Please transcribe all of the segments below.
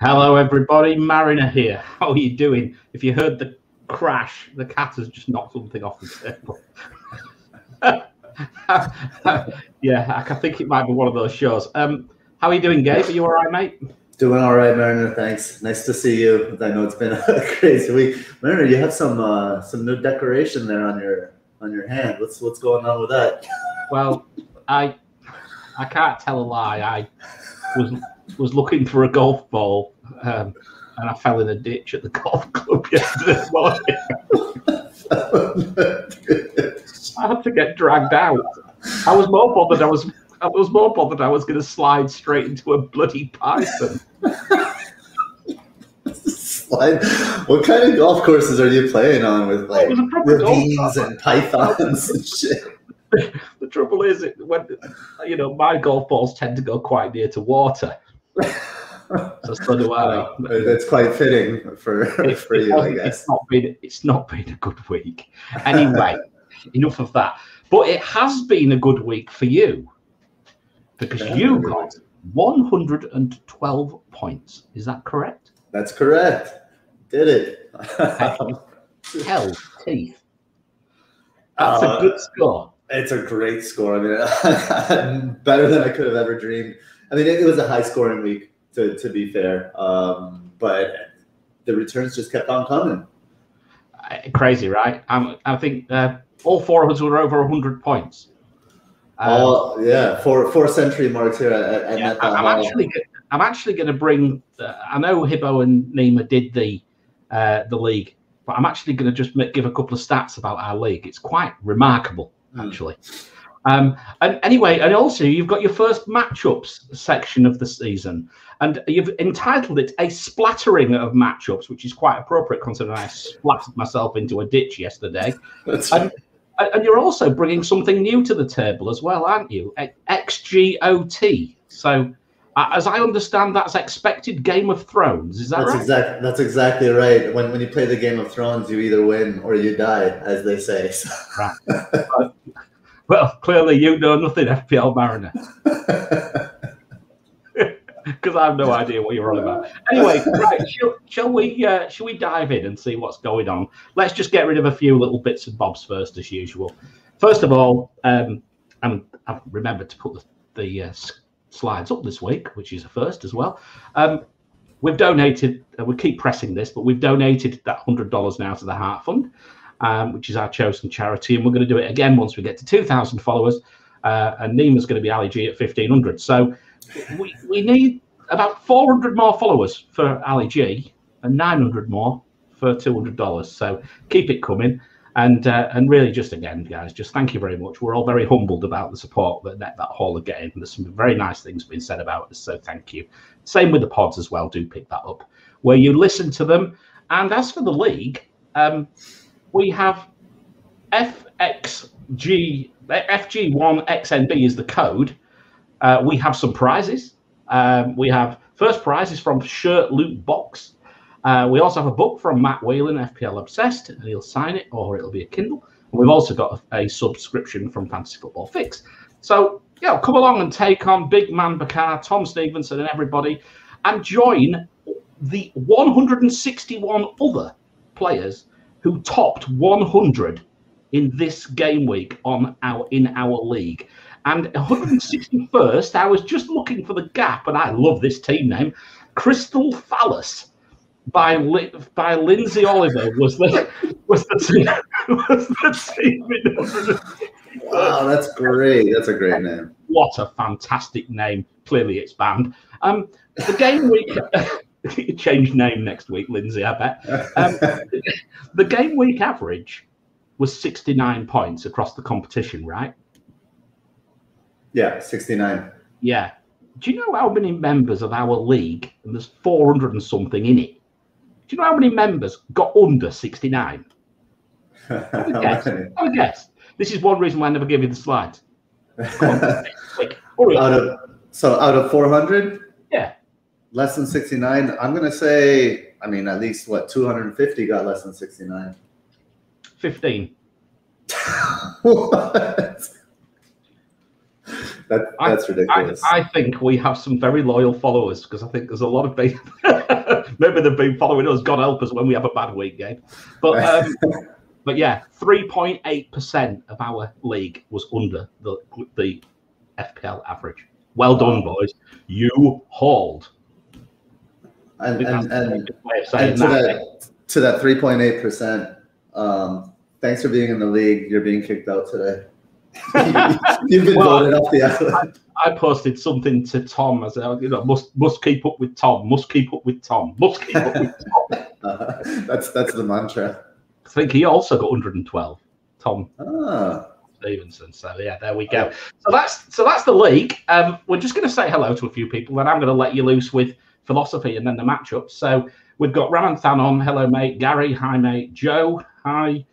Hello, everybody. Mariner here. How are you doing? If you heard the crash, the cat has just knocked something off the table. yeah, I think it might be one of those shows. Um, how are you doing, Gabe? Are you all right, mate? Doing all right, Mariner. Thanks. Nice to see you. I know it's been a crazy week. Mariner, you have some uh, some new decoration there on your on your hand. What's what's going on with that? Well, I I can't tell a lie. I was was looking for a golf ball, um, and I fell in a ditch at the golf club yesterday morning. I had to get dragged out. I was more bothered. I was I was more bothered. I was going to slide straight into a bloody python. slide. What kind of golf courses are you playing on with like ravines and pythons and shit? The trouble is, when you know my golf balls tend to go quite near to water. so so do I. That's quite fitting for, it, for you, I guess. It's not been it's not been a good week. Anyway, enough of that. But it has been a good week for you because yeah, you got 112 points. Is that correct? That's correct. Did it. Hell teeth. That's uh, a good score. It's a great score. I mean, better than I could have ever dreamed. I mean, it, it was a high scoring week to, to be fair, um, but the returns just kept on coming. Crazy, right? Um, I think uh, all four of us were over 100 points. Um, oh yeah, four four century marks here. At, at yeah, I'm actually I'm actually going to bring. Uh, I know Hibbo and Nima did the uh, the league, but I'm actually going to just make, give a couple of stats about our league. It's quite remarkable. Actually. Mm. Um, and anyway, and also you've got your first matchups section of the season, and you've entitled it "A Splattering of Matchups," which is quite appropriate considering I splattered myself into a ditch yesterday. That's and, and you're also bringing something new to the table as well, aren't you? XGOT. So, as I understand, that's expected Game of Thrones. Is that that's right? Exactly, that's exactly right. When when you play the Game of Thrones, you either win or you die, as they say. right. Well, clearly you know nothing, FPL Mariner. Because I have no idea what you're on about. Anyway, right, shall, shall we uh, shall we dive in and see what's going on? Let's just get rid of a few little bits and bobs first, as usual. First of all, um, and I've remembered to put the, the uh, slides up this week, which is a first as well. Um, we've donated. Uh, we keep pressing this, but we've donated that hundred dollars now to the Heart Fund um, which is our chosen charity. And we're going to do it again once we get to 2,000 followers. Uh, and Nima's going to be Ali G at 1,500. So we, we need about 400 more followers for Ali G and 900 more for $200. So keep it coming. And uh, and really, just again, guys, just thank you very much. We're all very humbled about the support that that, that Haul are getting. There's some very nice things being said about us, so thank you. Same with the pods as well. Do pick that up where you listen to them. And as for the league, um, we have FXG, FG1XNB is the code. Uh, we have some prizes. Um, we have first prize is from Shirt Loot Box. Uh, we also have a book from Matt Whalen, FPL Obsessed, and he'll sign it or it'll be a Kindle. And we've also got a, a, subscription from Fantasy Football Fix. So, yeah, come along and take on Big Man Bakar, Tom Stevenson, and everybody, and join the 161 other players who topped 100 in this game week on our in our league. And 161st, I was just looking for the gap, and I love this team name, Crystal Phallus by by Lindsay Oliver was the was the team was the team. Wow, that's great. That's a great name. What a fantastic name. Clearly, it's banned. Um, the game week. change name next week, Lindsay. I bet. Um, the game week average was 69 points across the competition, right? Yeah, 69. Yeah. Do you know how many members of our league, and there's 400 and something in it? Do you know how many members got under 69? Have a guess. A guess. This is one reason why I never gave you the slides. On, out of, so out of 400? Less than 69 i'm going to say i mean at least what 250 got less than 69 15 what that, that's ridiculous. I, I, think we have some very loyal followers because I think there's a lot of people. maybe they've been following us. God help us when we have a bad week game. But um, but yeah, three point eight percent of our league was under the the FPL average. Well done, boys. You hauled. And, and, and, and to that, to that 3.8%, um, thanks for being in the league. You're being kicked out today. You've been well, voted off the island. I, I, posted something to Tom as a, you know, must must keep up with Tom, must keep up with Tom, must keep up with Tom. Uh, that's that's the mantra. I think he also got 112. Tom. Ah. Stevenson. So yeah, there we go. So that's so that's the league. Um, we're just going to say hello to a few people, then I'm going to let you loose with philosophy and then the matchups. So we've got Ramanthan on. Hello, mate. Gary, hi, mate. Joe, hi.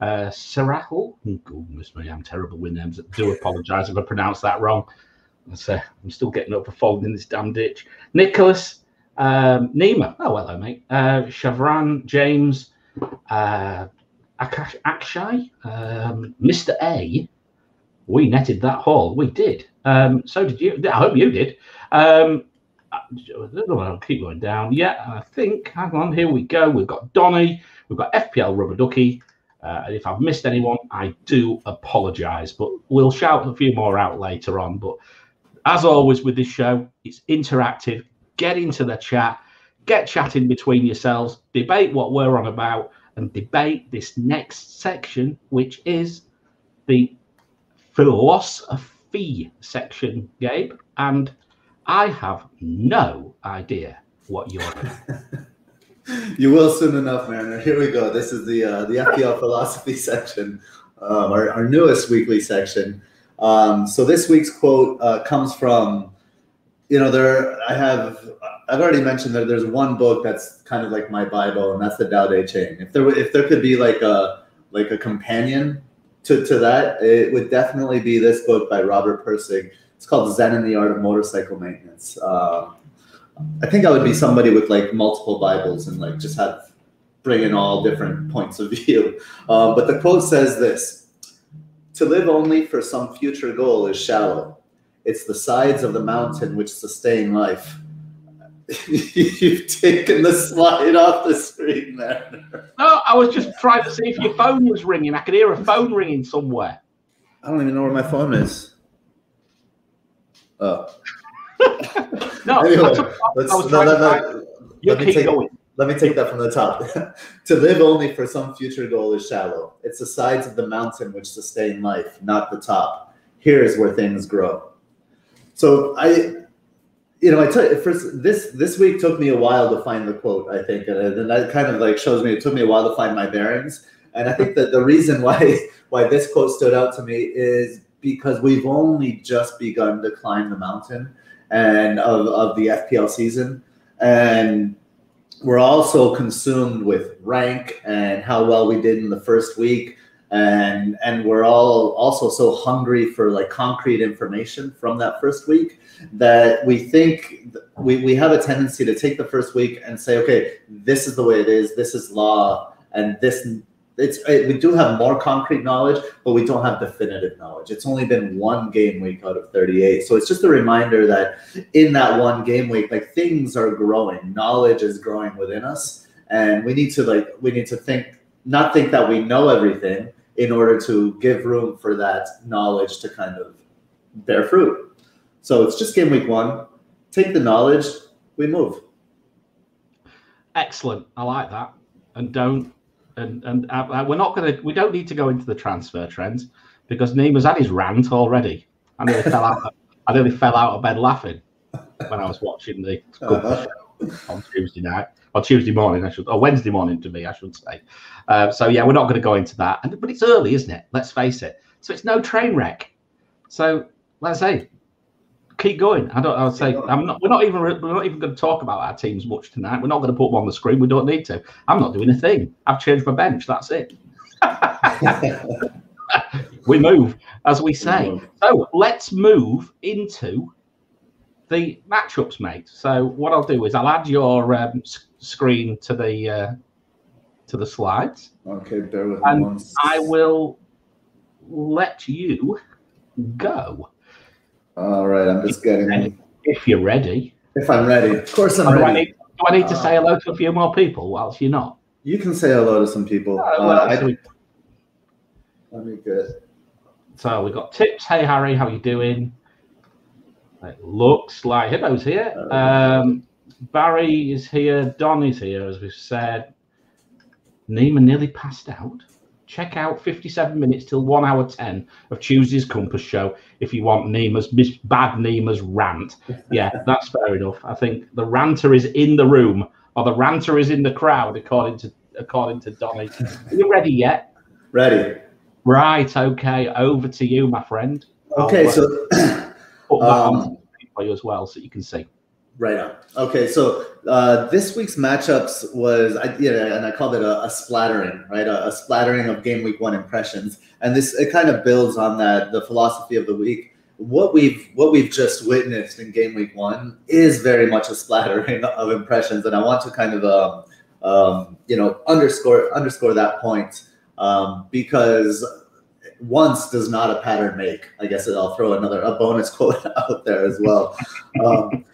Uh, Sarahul, oh, goodness me, I'm terrible with names. I do apologise if I pronounce that wrong. I'm still getting up for folding in this damn ditch. Nicholas, um, Nima, oh hello mate. Uh, Shavran, James, uh, Akash, Akshay, um, Mr. A. We netted that haul. We did. Um, so did you. I hope you did. Um, I'll keep going down. Yeah, I think. Hang on. Here we go. We've got Donny. We've got FPL Rubber Ducky. Uh, and if I've missed anyone, I do apologise. But we'll shout a few more out later on. But as always with this show, it's interactive. Get into the chat. Get chatting between yourselves. Debate what we're on about and debate this next section, which is the philosophy section, Gabe. And I have no idea what you're doing. you will soon enough, Mariner. Here we go. This is the uh, the FPL philosophy section, um, our, our newest weekly section. Um, so this week's quote uh, comes from, you know, there I have I've already mentioned that there's one book that's kind of like my Bible, and that's the Tao Te Ching. If there if there could be like a like a companion to, to that, it would definitely be this book by Robert Pirsig. It's called Zen and the Art of Motorcycle Maintenance. Uh, I think I would be somebody with like multiple Bibles and like just have bring in all different points of view. Uh, but the quote says this: "To live only for some future goal is shallow. It's the sides of the mountain which sustain life." You've taken the slide off the screen there. No, I was just trying to see if your phone was ringing. I could hear a phone ringing somewhere. I don't even know where my phone is. Oh. no, anyway, let's, no, no, no, let, me take, let me take that from the top. to live only for some future goal is shallow. It's the sides of the mountain which sustain life, not the top. Here is where things grow. So I you know, I tell you, first this this week took me a while to find the quote. I think, and, that kind of like shows me it took me a while to find my bearings. And I think that the reason why why this quote stood out to me is because we've only just begun to climb the mountain and of, of the FPL season, and we're also consumed with rank and how well we did in the first week. And and we're all also so hungry for like concrete information from that first week that we think we, we have a tendency to take the first week and say okay this is the way it is. This is law. And this it's it, we do have more concrete knowledge but we don't have definitive knowledge it's only been one game week out of 38 so it's just a reminder that in that one game week like things are growing knowledge is growing within us and we need to like we need to think not think that we know everything in order to give room for that knowledge to kind of bear fruit. So it's just game week one. Take the knowledge, we move. Excellent. I like that. And don't and and uh, uh we're not going to we don't need to go into the transfer trends because Nima's had his rant already. I nearly fell out. I nearly fell out of bed laughing when I was watching the uh-huh. on Tuesday night or Tuesday morning, I should, or Wednesday morning to me, I should say. Uh, so yeah, we're not going to go into that, and, but it's early, isn't it? Let's face it. So it's no train wreck. So let's say keep going. I don't. I would say I'm not. We're not even. We're not even going to talk about our teams much tonight. We're not going to put them on the screen. We don't need to. I'm not doing a thing. I've changed my bench. That's it. we move, as we say. So let's move into the matchups, mate. So what I'll do is I'll add your um, screen to the uh, to the slides. Okay, bear with and me. I will let you go. All right, I'm just getting. If you're ready. If I'm ready, of course I'm do, I ready. need, do I need to say hello to a few more people whilst you're not? You can say hello to some people. Oh, Uh, well, I- so, we, let me get. so we've got Tips. Hey, Harry, how you doing? It looks like Hibbo's here. Um, Barry is here. Don is here, as we've said. Neiman nearly passed out. Check out 57 minutes till 1 hour 10 of Tuesday's Compass Show if you want Nima's miss bad Nima's rant. Yeah, that's fair enough. I think the ranter is in the room or the ranter is in the crowd, according to according to Donny. Are you ready yet? Ready. Right, okay, over to you, my friend. Okay, I'll, uh, so put that um, on for you as well so you can see. Right on. Okay, so uh, this week's matchups was, I, yeah, and I called it a, a splattering, right? A, a splattering of game week one impressions, and this it kind of builds on that the philosophy of the week. What we've what we've just witnessed in game week one is very much a splattering of impressions, and I want to kind of um, um, you know underscore underscore that point um, because once does not a pattern make. I guess I'll throw another a bonus quote out there as well. Um,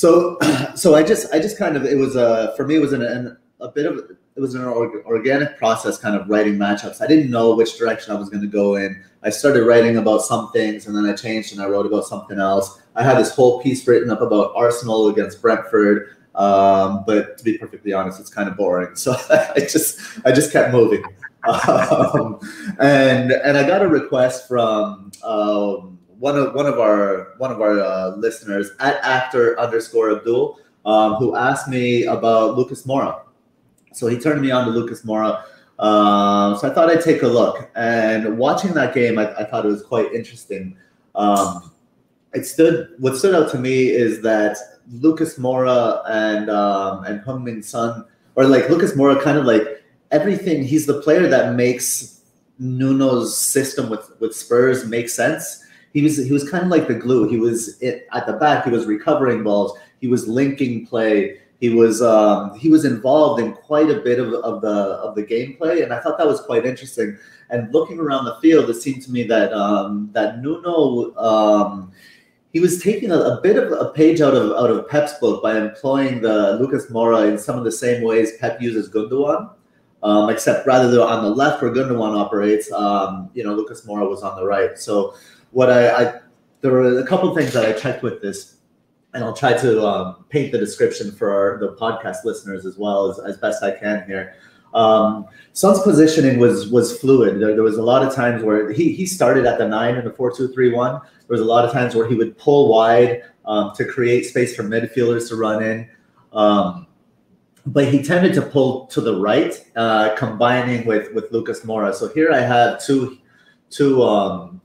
so, so I just, I just kind of, it was a, for me, it was an, an a bit of, it was an org- organic process, kind of writing matchups. I didn't know which direction I was going to go in. I started writing about some things, and then I changed and I wrote about something else. I had this whole piece written up about Arsenal against Brentford, um, but to be perfectly honest, it's kind of boring. So I just, I just kept moving. Um, and and I got a request from. Um, one of one of our one of our uh, listeners at actor underscore Abdul, um, who asked me about Lucas Moura. So he turned me on to Lucas Moura. Um, so I thought I'd take a look. And watching that game, I, I thought it was quite interesting. Um, it stood. What stood out to me is that Lucas Moura and um, and Heung Min Son, or like Lucas Moura, kind of like everything. He's the player that makes Nuno's system with with Spurs make sense he was he was kind of like the glue. He was it, at the back. He was recovering balls. He was linking play. He was um, he was involved in quite a bit of, of the of the gameplay, and I thought that was quite interesting. And looking around the field, it seemed to me that um, that Nuno um, he was taking a, a, bit of a page out of out of Pep's book by employing the Lucas Moura in some of the same ways Pep uses Gundogan. Um, except rather than on the left where Gundogan operates, um, you know, Lucas Moura was on the right. So what I, I there were a couple things that I checked with this, and I'll try to um, paint the description for our, the podcast listeners as well as, as best I can here. Um, Son's positioning was was fluid. There, there, was a lot of times where he he started at the nine in the four two three one. There was a lot of times where he would pull wide um, to create space for midfielders to run in. Um, but he tended to pull to the right, uh, combining with with Lucas Moura. So here I have two two um,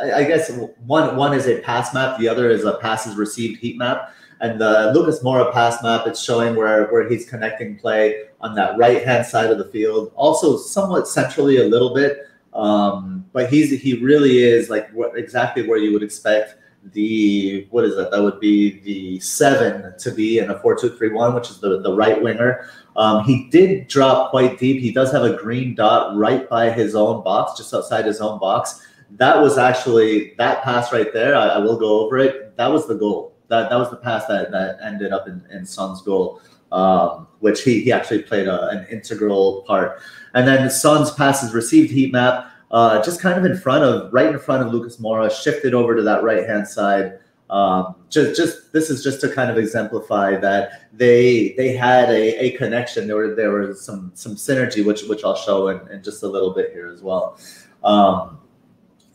I guess one one is a pass map, the other is a passes received heat map. And the Lucas Moura pass map, it's showing where where he's connecting play on that right hand side of the field, also somewhat centrally a little bit. Um, but he's he really is like what, exactly where you would expect the what is that? That would be the seven to be in a four two three one, which is the the right winger. Um, he did drop quite deep. He does have a green dot right by his own box, just outside his own box that was actually that pass right there. I, I, will go over it. That was the goal. That that was the pass that that ended up in, in Son's goal, um, which he he actually played a, an integral part. And then Son's passes received heat map, uh, just kind of in front of right in front of Lucas Moura, shifted over to that right hand side. Um, just just this is just to kind of exemplify that they they had a, a connection. There were there was some some synergy, which which I'll show in, in just a little bit here as well. Um,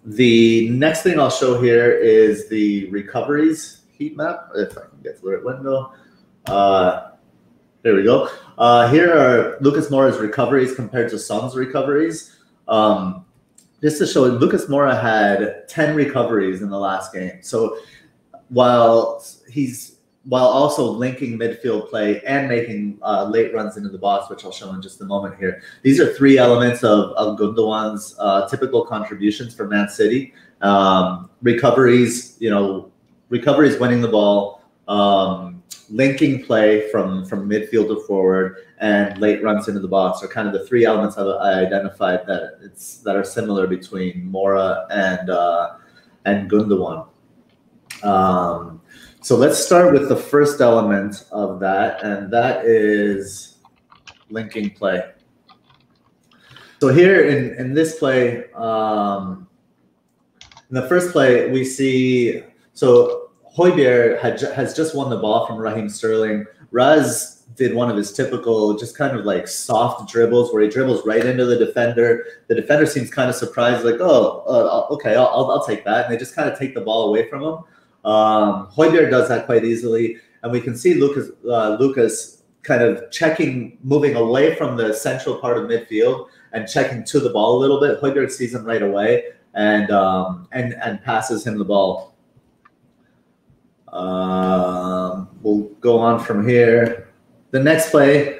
the next thing I'll show here is the recoveries heat map. If I can get to the right window. Uh, there we go. Uh, here are Lucas Moura's recoveries compared to Son's recoveries. Um, just to show, Lucas Moura had 10 recoveries in the last game. So while he's while also linking midfield play and making uh, late runs into the box, which I'll show in just a moment here. These are three elements of, of Gundogan's uh, typical contributions for Man City. Um, recoveries, you know, recoveries winning the ball, um, linking play from, from midfield to forward, and late runs into the box are kind of the three elements I, I identified that it's that are similar between Moura and uh, and Gundogan. Um, so let's start with the first element of that, and that is linking play. So here in, in this play, um, in the first play, we see so Højbjerg had, has just won the ball from Raheem Sterling. Raz did one of his typical, just kind of like soft dribbles where he dribbles right into the defender. The defender seems kind of surprised, like, oh, uh, okay, I'll, I'll, I'll, take that. And they just kind of take the ball away from him. Um, does that quite easily. And we can see Lucas, uh, Lucas kind of checking, moving away from the central part of midfield and checking to the ball a little bit. Højbjerg sees him right away and um, and and passes him the ball. Um, we'll go on from here. The next play,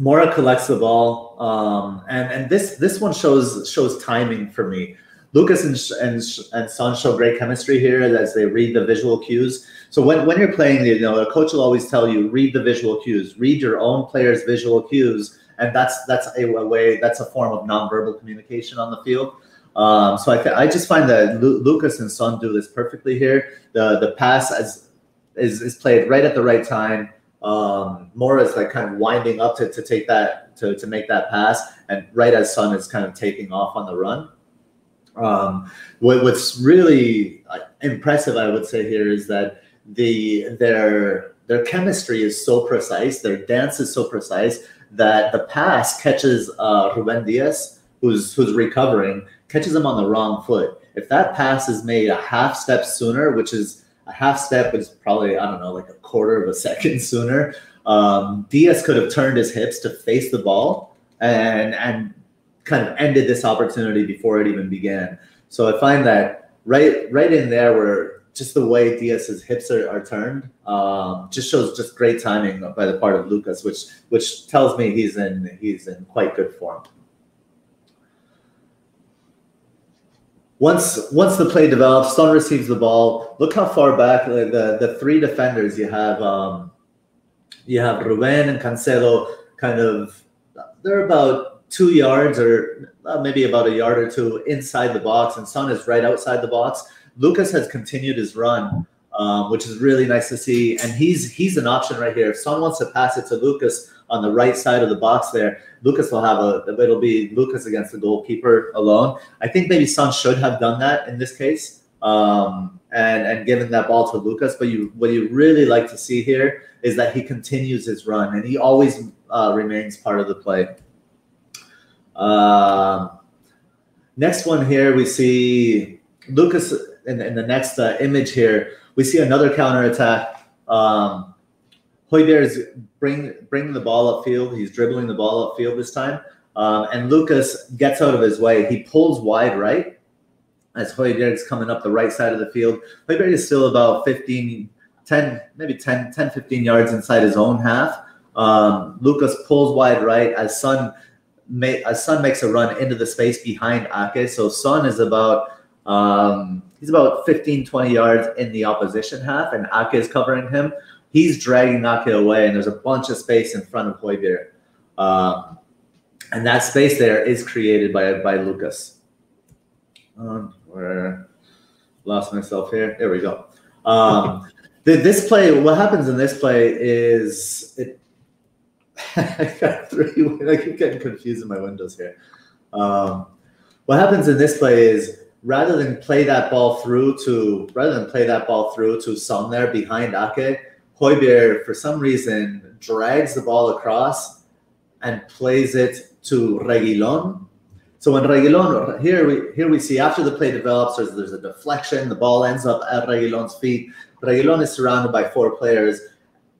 Moura collects the ball, um, and and this this one shows shows timing for me. Lucas and and and Son show great chemistry here as they read the visual cues. So when, when you're playing, you know, a coach will always tell you read the visual cues, read your own players' visual cues, and that's that's a, a way that's a form of nonverbal communication on the field. Um, so I, I just find that Lu- Lucas and Son do this perfectly here. The the pass as is, is played right at the right time. Um, Moura is like kind of winding up to, to take that to, to make that pass, and right as Son is kind of taking off on the run. Um, what, what's really uh, impressive, I would say here, is that the their their chemistry is so precise, their dance is so precise that the pass catches uh, Ruben Dias, who's who's recovering, catches him on the wrong foot. If that pass is made a half step sooner, which is a half step is probably, I don't know, like a quarter of a second sooner, um, Dias could have turned his hips to face the ball and and kind of ended this opportunity before it even began. So I find that right right in there where just the way Dias's hips are, are turned um, just shows just great timing by the part of Lucas, which which tells me he's in he's in quite good form. once once the play develops, Son receives the ball. Look how far back the the, the three defenders you have. Um, you have Ruben and Cancelo. Kind of, they're about two yards or uh, maybe about a yard or two inside the box, and Son is right outside the box. Lucas has continued his run, um, which is really nice to see, and he's he's an option right here. If Son wants to pass it to Lucas on the right side of the box there, Lucas will have a, it'll be Lucas against the goalkeeper alone. I think maybe Son should have done that in this case um, and, and given that ball to Lucas. But you, what you really like to see here is that he continues his run and he always uh, remains part of the play. Um, next one here, we see Lucas in, in the next uh, image here. We see another counter attack. Um, Højbjerg is bring bringing the ball upfield. He's dribbling the ball upfield this time, um, and Lucas gets out of his way. He pulls wide right as Højbjerg is coming up the right side of the field. Højbjerg is still about 15, 10, maybe 10, 10 15 yards inside his own half. Um, Lucas pulls wide right as Son as Son makes a run into the space behind Ake. So Son is about um, he's about 15, 20 yards in the opposition half, and Ake is covering him he's dragging Ake away, and there's a bunch of space in front of Højbjerg. Um, and that space there is created by by Lucas. Um, where lost myself here. There we go. Um, this play, what happens in this play is it. I got three. I keep getting confused in my windows here. Um, what happens in this play is rather than play that ball through to rather than play that ball through to Son there behind Ake, Højbjerg, for some reason, drags the ball across and plays it to Reguilon. So when Reguilon, here we here we see after the play develops, there's, there's a deflection, the ball ends up at Reguilon's feet. Reguilon is surrounded by four players,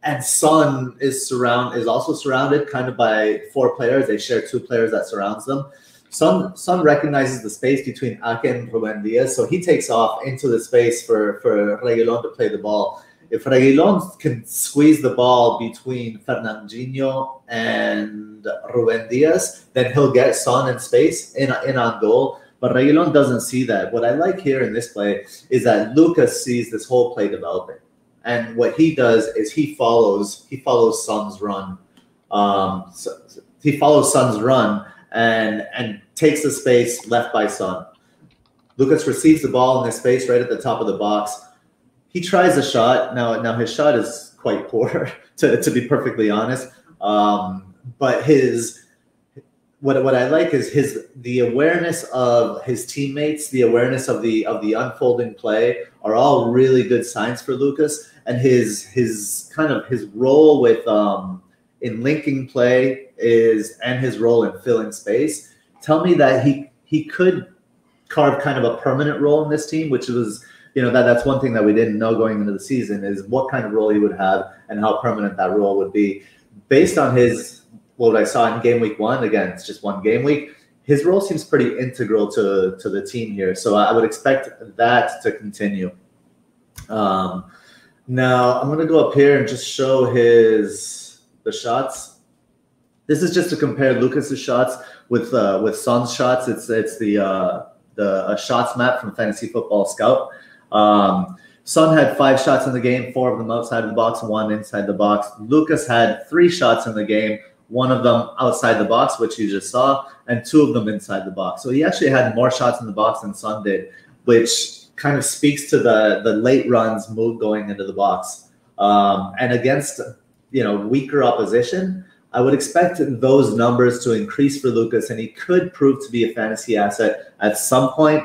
and Son is surround is also surrounded kind of by four players. They share two players that surrounds them. Son Son recognizes the space between Ake and Ruben Dias, so he takes off into the space for for Reguilon to play the ball if Reguilon can squeeze the ball between Fernandinho and Ruben Dias, then he'll get Son in space in, in on goal. But Reguilon doesn't see that. What I like here in this play is that Lucas sees this whole play developing. And what he does is he follows he follows Son's run. Um, so he follows Son's run and and takes the space left by Son. Lucas receives the ball in this space right at the top of the box he tries a shot. Now, now his shot is quite poor, to, to be perfectly honest. Um, but his what what I like is his the awareness of his teammates, the awareness of the of the unfolding play are all really good signs for Lucas, and his his kind of his role with um, in linking play is and his role in filling space. Tell me that he he could carve kind of a permanent role in this team, which was you know that that's one thing that we didn't know going into the season is what kind of role he would have and how permanent that role would be. Based on his what I saw in game week one. Again, it's just one game week. His role seems pretty integral to to the team here, so I would expect that to continue. Um, now I'm going to go up here and just show his the shots. This is just to compare Lucas's shots with uh, with Son's shots. It's it's the uh, the shots map from Fantasy Football Scout. Um, Son had five shots in the game, four of them outside of the box, one inside the box. Lucas had three shots in the game, one of them outside the box, which you just saw, and two of them inside the box. So he actually had more shots in the box than Son did, which kind of speaks to the the late runs move going into the box. Um, and against you know weaker opposition, I would expect those numbers to increase for Lucas, and he could prove to be a fantasy asset at some point.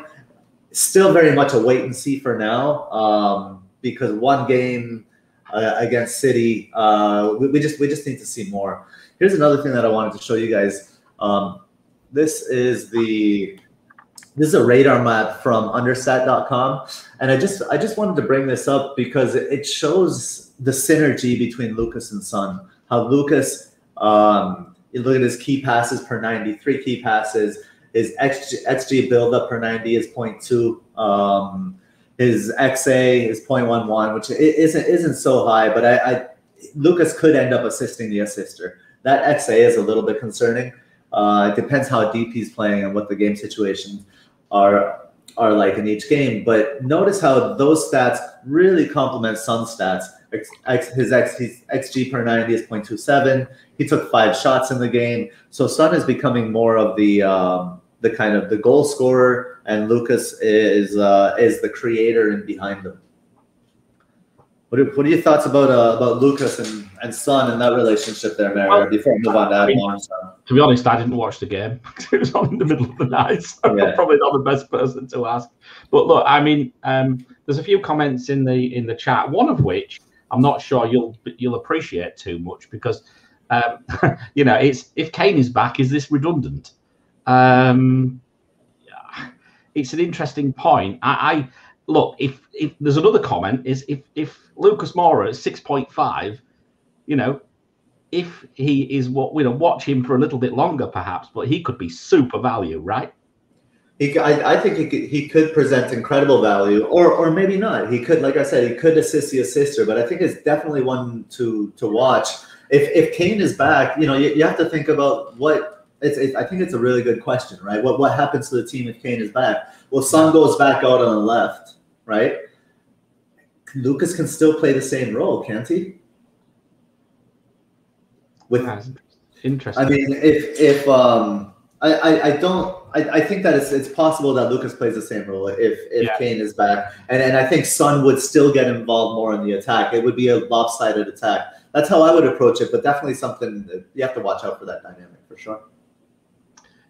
Still very much a wait and see for now, um, because one game uh, against City, uh, we, we, just we just need to see more. Here's another thing that I wanted to show you guys. Um, this is the this is a radar map from understat.com and i just i just wanted to bring this up because it shows the synergy between lucas and son how lucas um, you look at his key passes per 90, three key passes. His XG, XG build up per 90 is 0.2. Um, his XA is 0.11, which isn't isn't so high, but I, I Lucas could end up assisting the assister. That XA is a little bit concerning. Uh, it depends how deep he's playing and what the game situations are are like in each game. But notice how those stats really complement Son's stats. X, his, X, his XG per 90 is 0.27. He took five shots in the game. So Son is becoming more of the um, the kind of the goal scorer, and Lucas is uh, is the creator and behind them. What are, what are your thoughts about uh, about Lucas and, and Son and that relationship there, Mary? Well, before we move on to mean, To be honest, I didn't watch the game. it was on in the middle of the night, so yeah. I'm probably not the best person to ask. But look, I mean, um, there's a few comments in the in the chat. One of which I'm not sure you'll you'll appreciate too much because um, you know it's if Kane is back, is this redundant? Um, it's an interesting point. I, I look if if there's another comment is if if Lucas six point five, you know, if he is what we know, watch him for a little bit longer perhaps, but he could be super value, right? He, I, I think he could, he could present incredible value, or or maybe not. He could, like I said, he could assist the assister, but I think it's definitely one to to watch. If if Kane is back, you know, you, you have to think about what it's. It, I think it's a really good question, right? What what happens to the team if Kane is back? Well, Son goes back out on the left, right? Lucas can still play the same role, can't he? With interesting. I mean, if if um, I, I, I don't I, I, think that it's, it's possible that Lucas plays the same role if if yeah. Kane is back, and and I think Son would still get involved more in the attack. It would be a lopsided attack. That's how I would approach it, but definitely something you have to watch out for that dynamic for sure.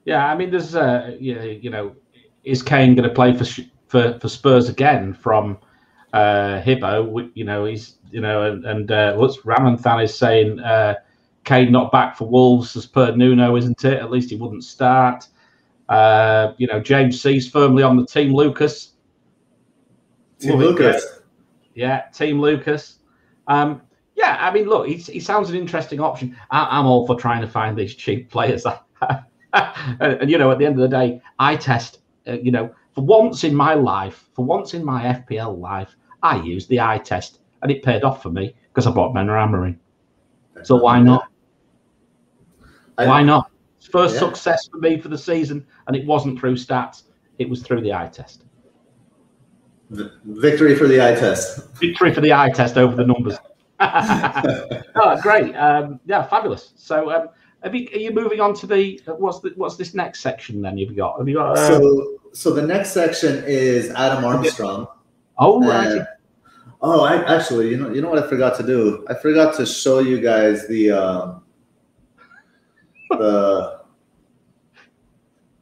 Yeah, I mean, there's uh, you, you know, is Kane going to play for for for Spurs again from uh, Hibbo? You know, he's you know, and, and uh, what's Ramanthan is saying. Uh, Kane not back for Wolves as per Nuno, isn't it? At least he wouldn't start. Uh, you know, James C's firmly on the team. Lucas. Team Lucas. Yeah, Team Lucas. Um, yeah, I mean, look, he, he sounds an interesting option. I, am all for trying to find these cheap players. and, and, you know, at the end of the day, I test, uh, you know, for once in my life, for once in my FPL life, I used the eye test and it paid off for me because I bought Menor. So why not? Why not? First yeah. success for me for the season, and it wasn't through stats; it was through the eye test. Victory for the eye test. Victory for the eye test over the numbers. oh, great! Um, yeah, fabulous. So, um, you, are you moving on to the what's the, what's this next section? Then you've got have you got? Uh, so, so the next section is Adam Armstrong. Oh right. Oh, I actually, you know, you know what I forgot to do? I forgot to show you guys the um, the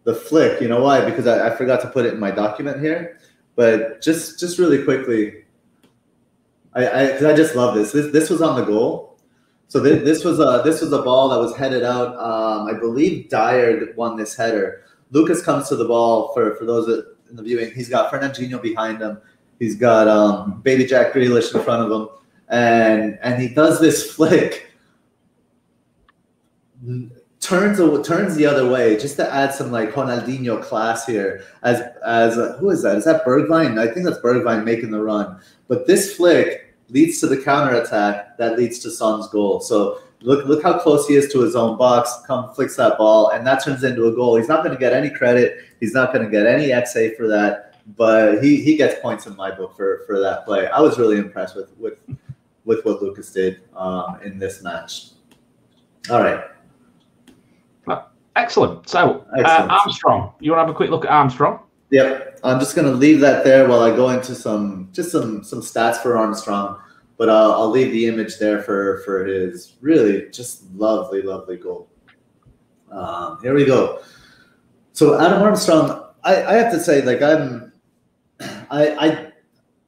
the flick. You know why? Because I, I forgot to put it in my document here. But just just really quickly, I I, cause I just love this. This this was on the goal. So this, this was a this was a ball that was headed out. Um, I believe Dier won this header. Lucas comes to the ball for for those that, in the viewing. He's got Fernandinho behind him. He's got um, baby Jack Grealish in front of him, and and he does this flick, turns turns the other way just to add some like Ronaldinho class here. As as uh, who is that? Is that Bergwijn? I think that's Bergwijn making the run. But this flick leads to the counter attack that leads to Son's goal. So look look how close he is to his own box. Come flicks that ball, and that turns into a goal. He's not going to get any credit. He's not going to get any XA for that but he he gets points in my book for for that play. I was really impressed with with with what Lucas did um, in this match. All right. Excellent. So uh, Excellent. Uh, Armstrong, you want to have a quick look at Armstrong? Yep. I'm just going to leave that there while I go into some just some some stats for Armstrong, but I'll, I'll leave the image there for for his really just lovely lovely goal. Um, here we go. So Adam Armstrong, I, I have to say, like I'm I, I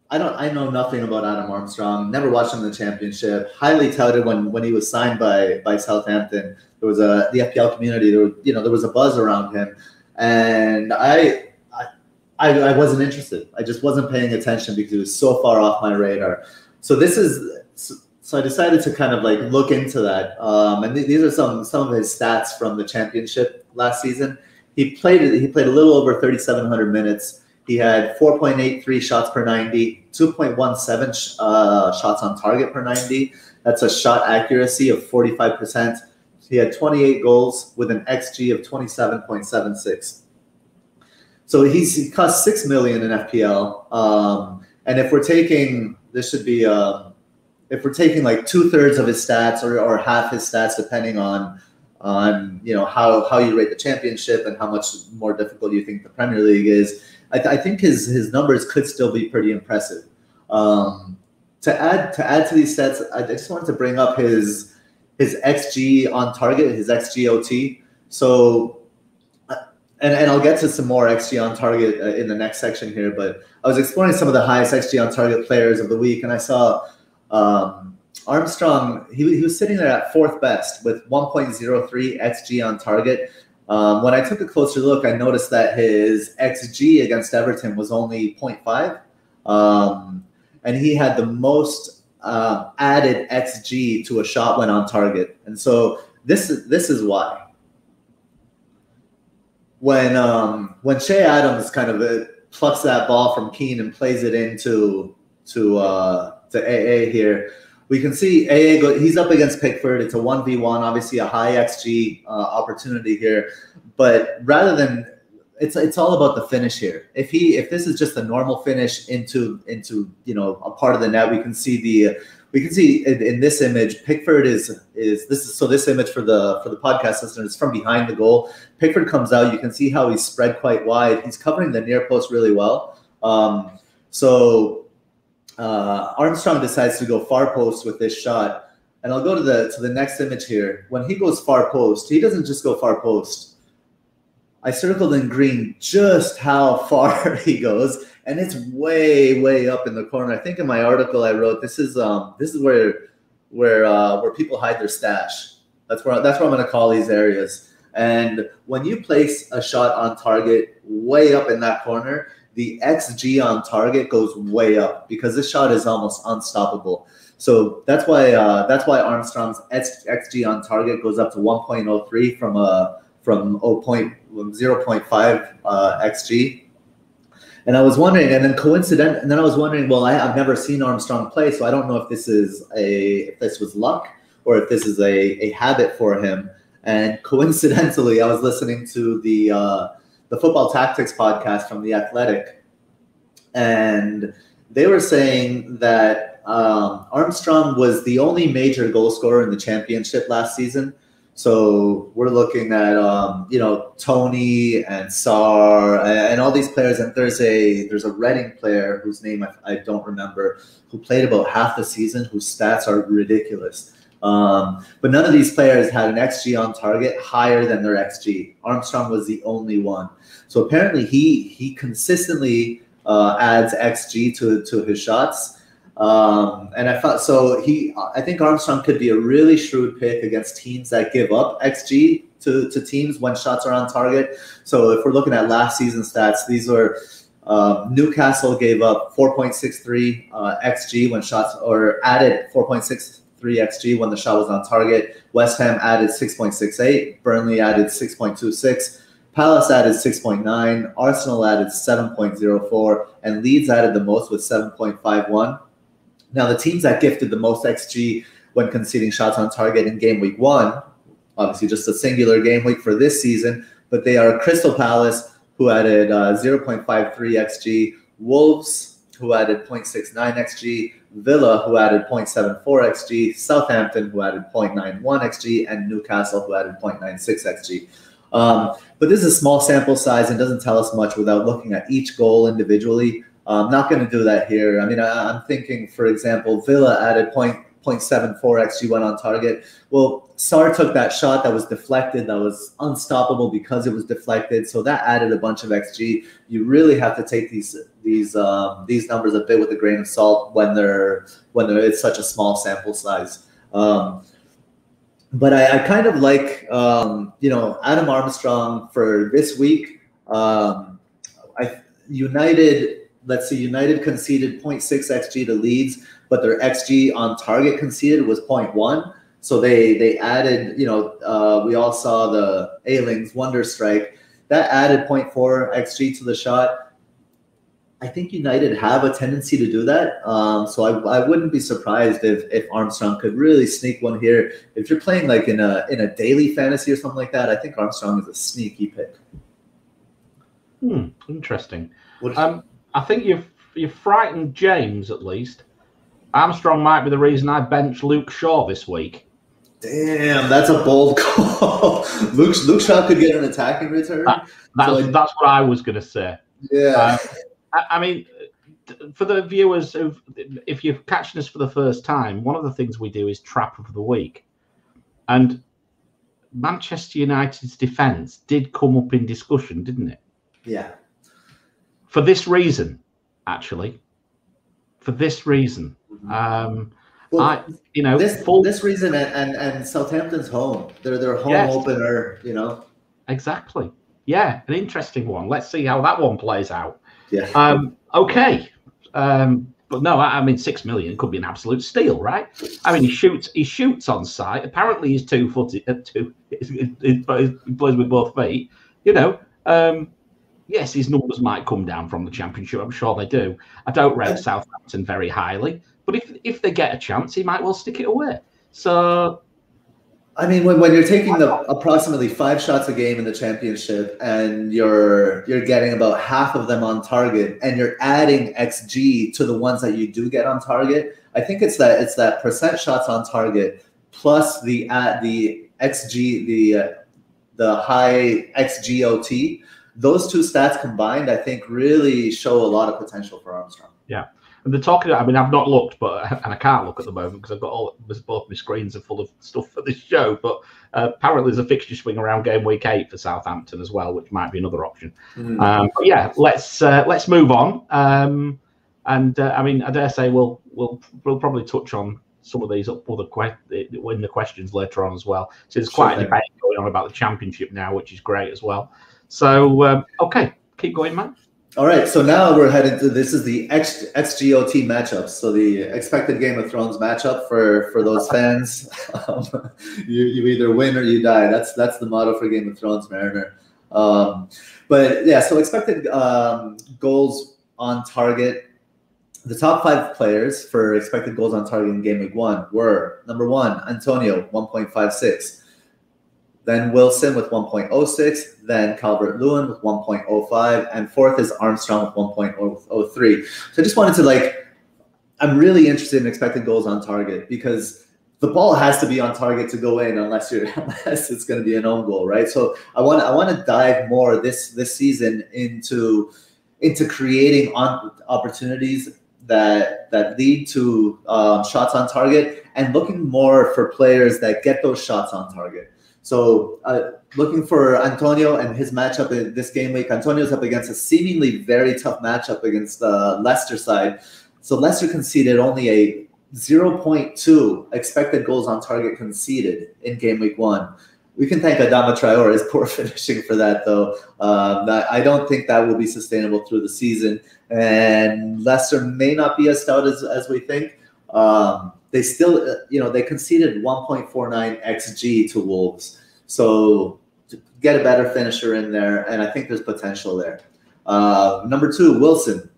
I don't I know nothing about Adam Armstrong. Never watched him in the championship. Highly touted when when he was signed by by Southampton. There was a the FPL community. There was, you know there was a buzz around him, and I. I, I wasn't interested. I just wasn't paying attention because it was so far off my radar. So this is so I decided to kind of like look into that. Um, and th- these are some some of his stats from the championship last season. He played he played a little over 3,700 minutes. He had 4.83 shots per 90, 2.17 uh, shots on target per 90. That's a shot accuracy of 45%. He had 28 goals with an XG of 27.76. So he's he cost six million in FPL. Um, and if we're taking this should be um, if we're taking like two thirds of his stats or, or half his stats, depending on on you know how how you rate the championship and how much more difficult you think the Premier League is. I, th- I think his his numbers could still be pretty impressive. Um, to add to add to these sets, I just wanted to bring up his his xG on target, his xGOT. So, uh, and and I'll get to some more xG on target uh, in the next section here. But I was exploring some of the highest xG on target players of the week, and I saw um, Armstrong. He, he was sitting there at fourth best with 1.03 xG on target. Um, when I took a closer look, I noticed that his XG against Everton was only 0.5. Um, and he had the most uh, added XG to a shot when on target. And so this is this is why. When um, when Che Adams kind of uh, plucks that ball from Keane and plays it into to uh, to AA here, we can see AA go, he's up against Pickford. It's a 1v1, obviously a high XG uh, opportunity here. But rather than it's it's all about the finish here. If he if this is just a normal finish into into you know a part of the net, we can see the we can see in, in, this image Pickford is is this is so this image for the for the podcast listeners from behind the goal. Pickford comes out. You can see how he's spread quite wide. He's covering the near post really well. Um, so uh, Armstrong decides to go far post with this shot. And I'll go to the to the next image here. When he goes far post, he doesn't just go far post. I circled in green just how far he goes, and it's way, way up in the corner. I think in my article I wrote this is um this is where where uh, where people hide their stash. That's where that's where I'm to call these areas. And when you place a shot on target way up in that corner, the XG on target goes way up because this shot is almost unstoppable. So that's why uh, that's why Armstrong's XG on target goes up to 1.03 from a from 0.05 uh, XG. And I was wondering, and then coincident, and then I was wondering, well, I, have never seen Armstrong play, so I don't know if this is a if this was luck or if this is a, a habit for him. And coincidentally, I was listening to the uh, the football tactics podcast from the Athletic, and they were saying that um, Armstrong was the only major goal scorer in the championship last season. So we're looking at um, you know Toney and Sarr and, all these players. And there's a there's a Reading player whose name I, I, don't remember who played about half the season, whose stats are ridiculous. Um, but none of these players had an xG on target higher than their xG. Armstrong was the only one. So apparently he he consistently uh, adds xG to to his shots. Um, and I thought so. He, I think Armstrong could be a really shrewd pick against teams that give up xG to, to teams when shots are on target. So if we're looking at last season stats, these were um, Newcastle gave up 4.63 uh, xG when shots, or added 4.63 xG when the shot was on target. West Ham added 6.68. Burnley added 6.26. Palace added 6.9. Arsenal added 7.04, and Leeds added the most with 7.51. Now, the teams that gifted the most XG when conceding shots on target in game week one, obviously just a singular game week for this season, but they are Crystal Palace, who added uh, 0.53 XG, Wolves, who added 0.69 XG, Villa, who added 0.74 xG, Southampton, who added 0.91 xG, and Newcastle, who added 0.96 xG. Um, but this is a small sample size and doesn't tell us much without looking at each goal individually. I'm not going to do that here. I mean, I, am thinking, for example, Villa added point. 0.74x you went on target. Well, Sarr took that shot that was deflected, that was unstoppable because it was deflected. So that added a bunch of XG. You really have to take these these um, these numbers a bit with a grain of salt when they're when they're, it's such a small sample size. Um, but I, I, kind of like um, you know Adam Armstrong for this week. Um, I United, let's see, United conceded 0.6 xg to Leeds but their xG on target conceded was 0.1. So they they added, you know, uh, we all saw the Ayling's wonder strike that added 0.4 xG to the shot. I think United have a tendency to do that. Um, so I, I wouldn't be surprised if, if Armstrong could really sneak one here. If you're playing like in a in a daily fantasy or something like that, I think Armstrong is a sneaky pick. Hmm, interesting. Um, I think you've you've frightened James at least. Armstrong might be the reason I bench Luke Shaw this week. Damn, that's a bold call. Luke Luke Shaw could get an attacking return. That, that's, so like, that's what I was going to say. Yeah. Uh, I, I, mean, for the viewers, of, if you're catching us for the first time, one of the things we do is trap of the week, and Manchester United's defence did come up in discussion, didn't it? Yeah for this reason, actually. For this reason. Mm-hmm. Um, well, I, you know, this full, this reason, and, and, and Southampton's home. They're their home yes. opener. You know. Exactly. Yeah, an interesting one. Let's see how that one plays out. Yeah. Um, okay. Um, but no, I, I mean six million could be an absolute steal, right? I mean, he shoots. He shoots on site. Apparently, he's two footed. Uh, two. He, he plays with both feet. You know. Um, yes, his numbers might come down from the championship. I'm sure they do. I don't rate Southampton very highly, but if if they get a chance, he might well stick it away. So, I mean, when, when you're taking the approximately five shots a game in the championship, and you're you're getting about half of them on target, and you're adding xG to the ones that you do get on target, I think it's that it's that percent shots on target plus the at the xG the uh, the high xGOT those two stats combined, I think, really show a lot of potential for Armstrong. Yeah. And the talking, I mean, I've not looked, but and I can't look at the moment because I've got all both my screens are full of stuff for this show. But uh, apparently, there's a fixture swing around game week eight for Southampton as well, which might be another option. Mm. Um, but yeah, let's uh, let's move on. Um, and uh, I mean, I dare say we'll we'll we'll probably touch on some of these other que- in the questions later on as well. So there's quite sure. a debate going on about the championship now, which is great as well. So um, okay, keep going, man. All right, so now we're heading to this is the X, XGOT matchup. So the expected Game of Thrones matchup for for those fans. Um, you, you either win or you die. That's that's the motto for Game of Thrones, Mariner. Um, but yeah, so expected um, goals on target. The top five players for expected goals on target in Game Week One were number one Antonio, one point five six then Wilson with 1.06, then Calvert Lewin with 1.05, and fourth is Armstrong with 1.03. So I just wanted to like, I'm really interested in expected goals on target because the ball has to be on target to go in unless you're unless it's going to be an own goal, right? So I want I want to dive more this this season into into creating on opportunities that that lead to um, shots on target and looking more for players that get those shots on target. So uh, looking for Antonio and his matchup in this game week. Antonio's up against a seemingly very tough matchup against the Leicester side. So Leicester conceded only a 0.2 expected goals on target conceded in game week one. We can thank Adama Traore's poor finishing for that, though. Um, I don't think that will be sustainable through the season. And Leicester may not be as stout as, as we think. Um, they still, uh, you know, they conceded 1.49 xG to Wolves. So to get a better finisher in there, and I think there's potential there. Uh, number two, Wilson.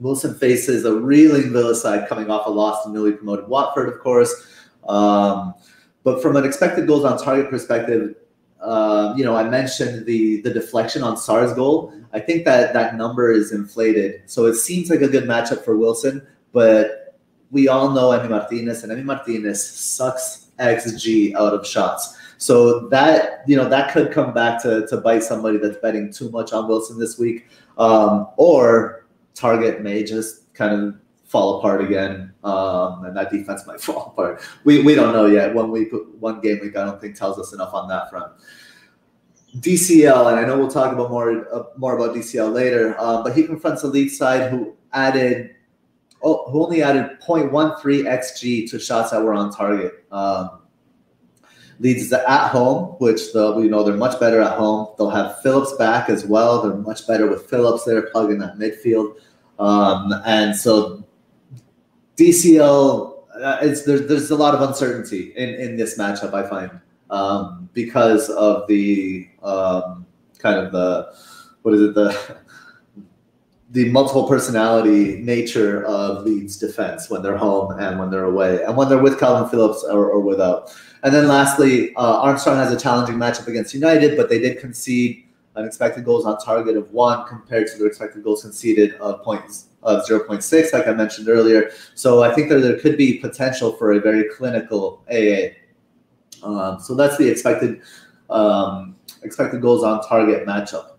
Wilson faces a reeling Villa side coming off a loss to newly promoted Watford, of course. Um, but from an expected goals on target perspective, uh, you know, I mentioned the the deflection on Sarr's goal. I think that that number is inflated. So it seems like a good matchup for Wilson, but we all know Emi Martinez, and Emi Martinez sucks XG out of shots. So that you know that could come back to to bite somebody that's betting too much on Wilson this week, um, or target may just kind of fall apart again, um, and that defense might fall apart. We we don't know yet. One week, one game week, I don't think tells us enough on that front. DCL, and I know we'll talk about more uh, more about DCL later, uh, but he confronts a lead side who added, oh, who only added 0.13 xG to shots that were on target. Um, Leeds is at home, which they'll, you know they're much better at home. They'll have Phillips back as well. They're much better with Phillips there plugging that midfield, um, and so DCL. Uh, it's there's there's a lot of uncertainty in in this matchup. I find um, because of the um, kind of the what is it the the multiple personality nature of Leeds defense when they're home and when they're away, and when they're with Kalvin Phillips or, or without. And then lastly, uh, Armstrong has a challenging matchup against United, but they did concede an expected goals on target of one compared to their expected goals conceded of points of 0.6, like I mentioned earlier. So I think that there could be potential for a very clinical AA. Um, so that's the expected um, expected goals on target matchup.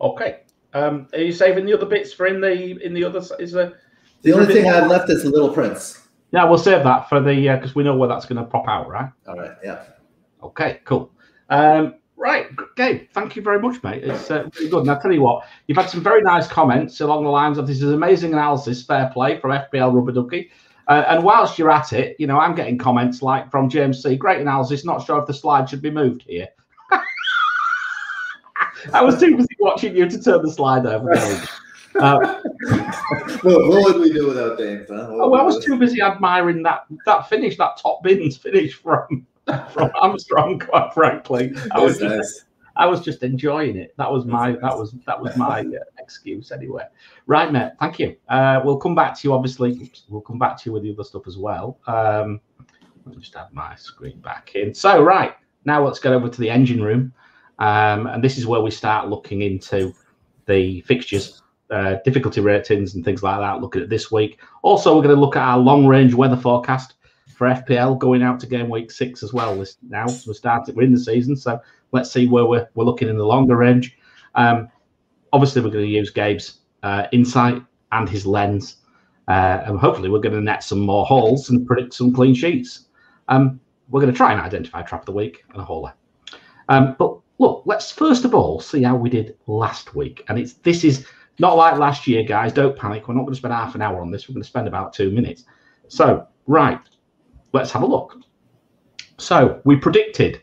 Okay. Um, are you saving the other bits for in the in the other? Is there? The only thing I have left is the Little Prince. Yeah, we'll save that for the because uh, we know where that's going to pop out, right? All right. Yeah. Okay. Cool. Um, right, Gabe. Thank you very much, mate. It's uh, really good. And I tell you what, you've had some very nice comments along the lines of this is amazing analysis, fair play from FPL Rubber Ducky. Uh, and whilst you're at it, you know, I'm getting comments like from James C. Great analysis. Not sure if the slide should be moved here. I was too busy watching you to turn the slide over. Uh, what, what, would we do without James? Huh? Oh, I was too busy admiring that that finish, that top bins finish from from Armstrong. Quite frankly, I was nice. just, I was just enjoying it. That was my that was that was my uh, excuse anyway. Right, mate. Thank you. Uh, we'll come back to you. Obviously, we'll come back to you with the other stuff as well. Um, let me just add my screen back in. So, right now, let's get over to the engine room, um, and this is where we start looking into the fixtures uh, difficulty ratings and things like that. Looking at this week. Also, we're going to look at our long range weather forecast for FPL going out to game week six as well. This now so we're starting we're in the season, so let's see where we're we're looking in the longer range. Um, obviously, we're going to use Gabe's uh, insight and his lens, uh, and hopefully, we're going to net some more holes and predict some clean sheets. Um, we're going to try and identify trap of the week and a hauler. Um, but look, let's first of all see how we did last week, and it's this is not like last year, guys. Don't panic. We're not going to spend half an hour on this. We're going to spend about two minutes. So, right, let's have a look. So, we predicted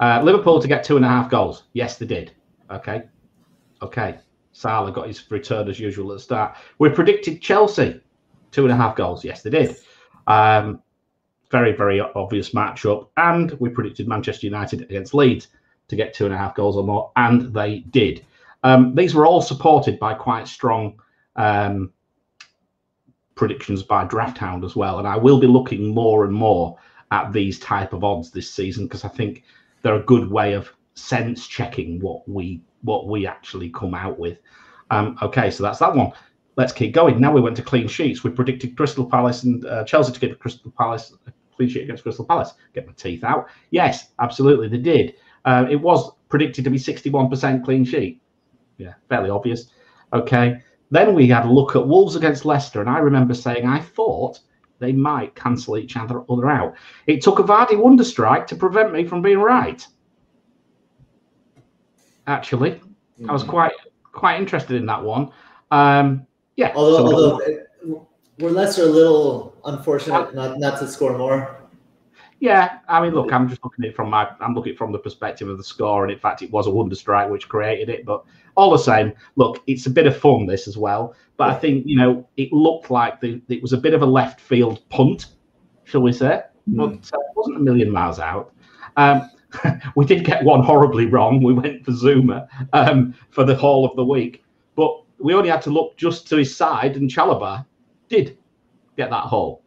uh, Liverpool to get two and a half goals. Yes, they did. Okay. Okay. Salah got his return as usual at the start. We predicted Chelsea two and a half goals. Yes, they did. Um, very, very obvious matchup. And we predicted Manchester United against Leeds to get two and a half goals or more. And they did. Um, these were all supported by quite strong um, predictions by DraftHound as well, and I will be looking more and more at these type of odds this season because I think they're a good way of sense checking what we what we actually come out with. Um, okay, so that's that one. let's keep going. Now we went to clean sheets. We predicted Crystal Palace and uh, Chelsea to get Crystal Palace a clean sheet against Crystal Palace. Get my teeth out. Yes, absolutely, they did. Uh, it was predicted to be 61% clean sheet. Yeah, fairly obvious. Okay. Then we had a look at Wolves against Leicester, and I remember saying I thought they might cancel each other, other out. It took a Vardy wonder strike to prevent me from being right. Actually, mm-hmm. I was hmm. quite quite interested in that one. Um, yeah. Although, so although uh, were Leicester a little unfortunate not, not to score more? Yeah, I mean, look, I'm just looking at it from my, I'm looking from the perspective of the score, and in fact, it was a wonder strike which created it. But all the same, look, it's a bit of fun this as well. But yeah. I think you know, it looked like the, it was a bit of a left field punt, shall we say? Mm. But uh, it wasn't a million miles out. Um, we did get one horribly wrong. We went for Zouma um, for the whole of the week, but we only had to look just to his side, and Chalobah did get that hole.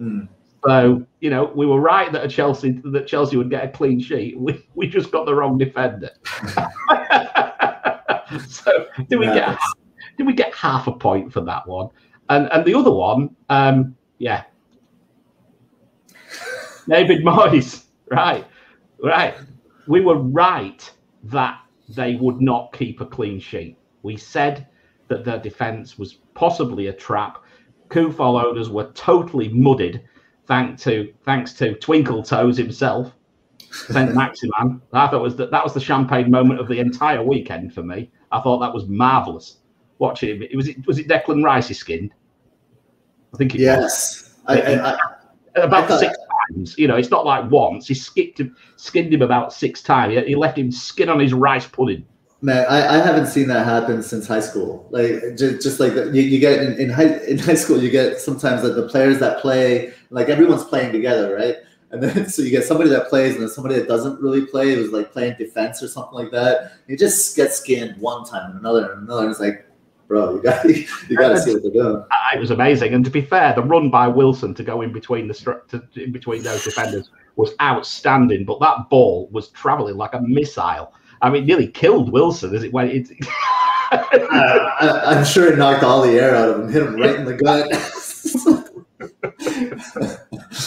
Mm. So you know, we were right that a Chelsea that Chelsea would get a clean sheet. We we just got the wrong defender. so did we get half, did we get half a point for that one? And and the other one, um, yeah, David Moyes, right, right. We were right that they would not keep a clean sheet. We said that their defence was possibly a trap. Coufal owners were totally mudded thanks to thanks to Twinkle Toes himself, Saint-Maximin. I thought was that that was the champagne moment of the entire weekend for me. I thought that was marvelous. Watching it, was it was it Declan Rice he skinned? I think it yes. was. I, about six times. You know, it's not like once. He skipped him, skinned him about six times. He, he left him skin on his rice pudding. Man, I, I haven't seen that happen since high school. Like just, just like you, you get in, in high in high school, you get sometimes like the players that play like everyone's playing together, right? And then so you get somebody that plays and then somebody that doesn't really play. It was like playing defense or something like that. You just get skinned one time and another and another. And it's like, bro, you got you got to see what they're doing. It was amazing. And to be fair, the run by Wilson to go in between the to, in between those defenders was outstanding. But that ball was traveling like a missile I mean, nearly killed Wilson as it went. It, uh, I, am sure it knocked all the air out of him, hit him right in the gut.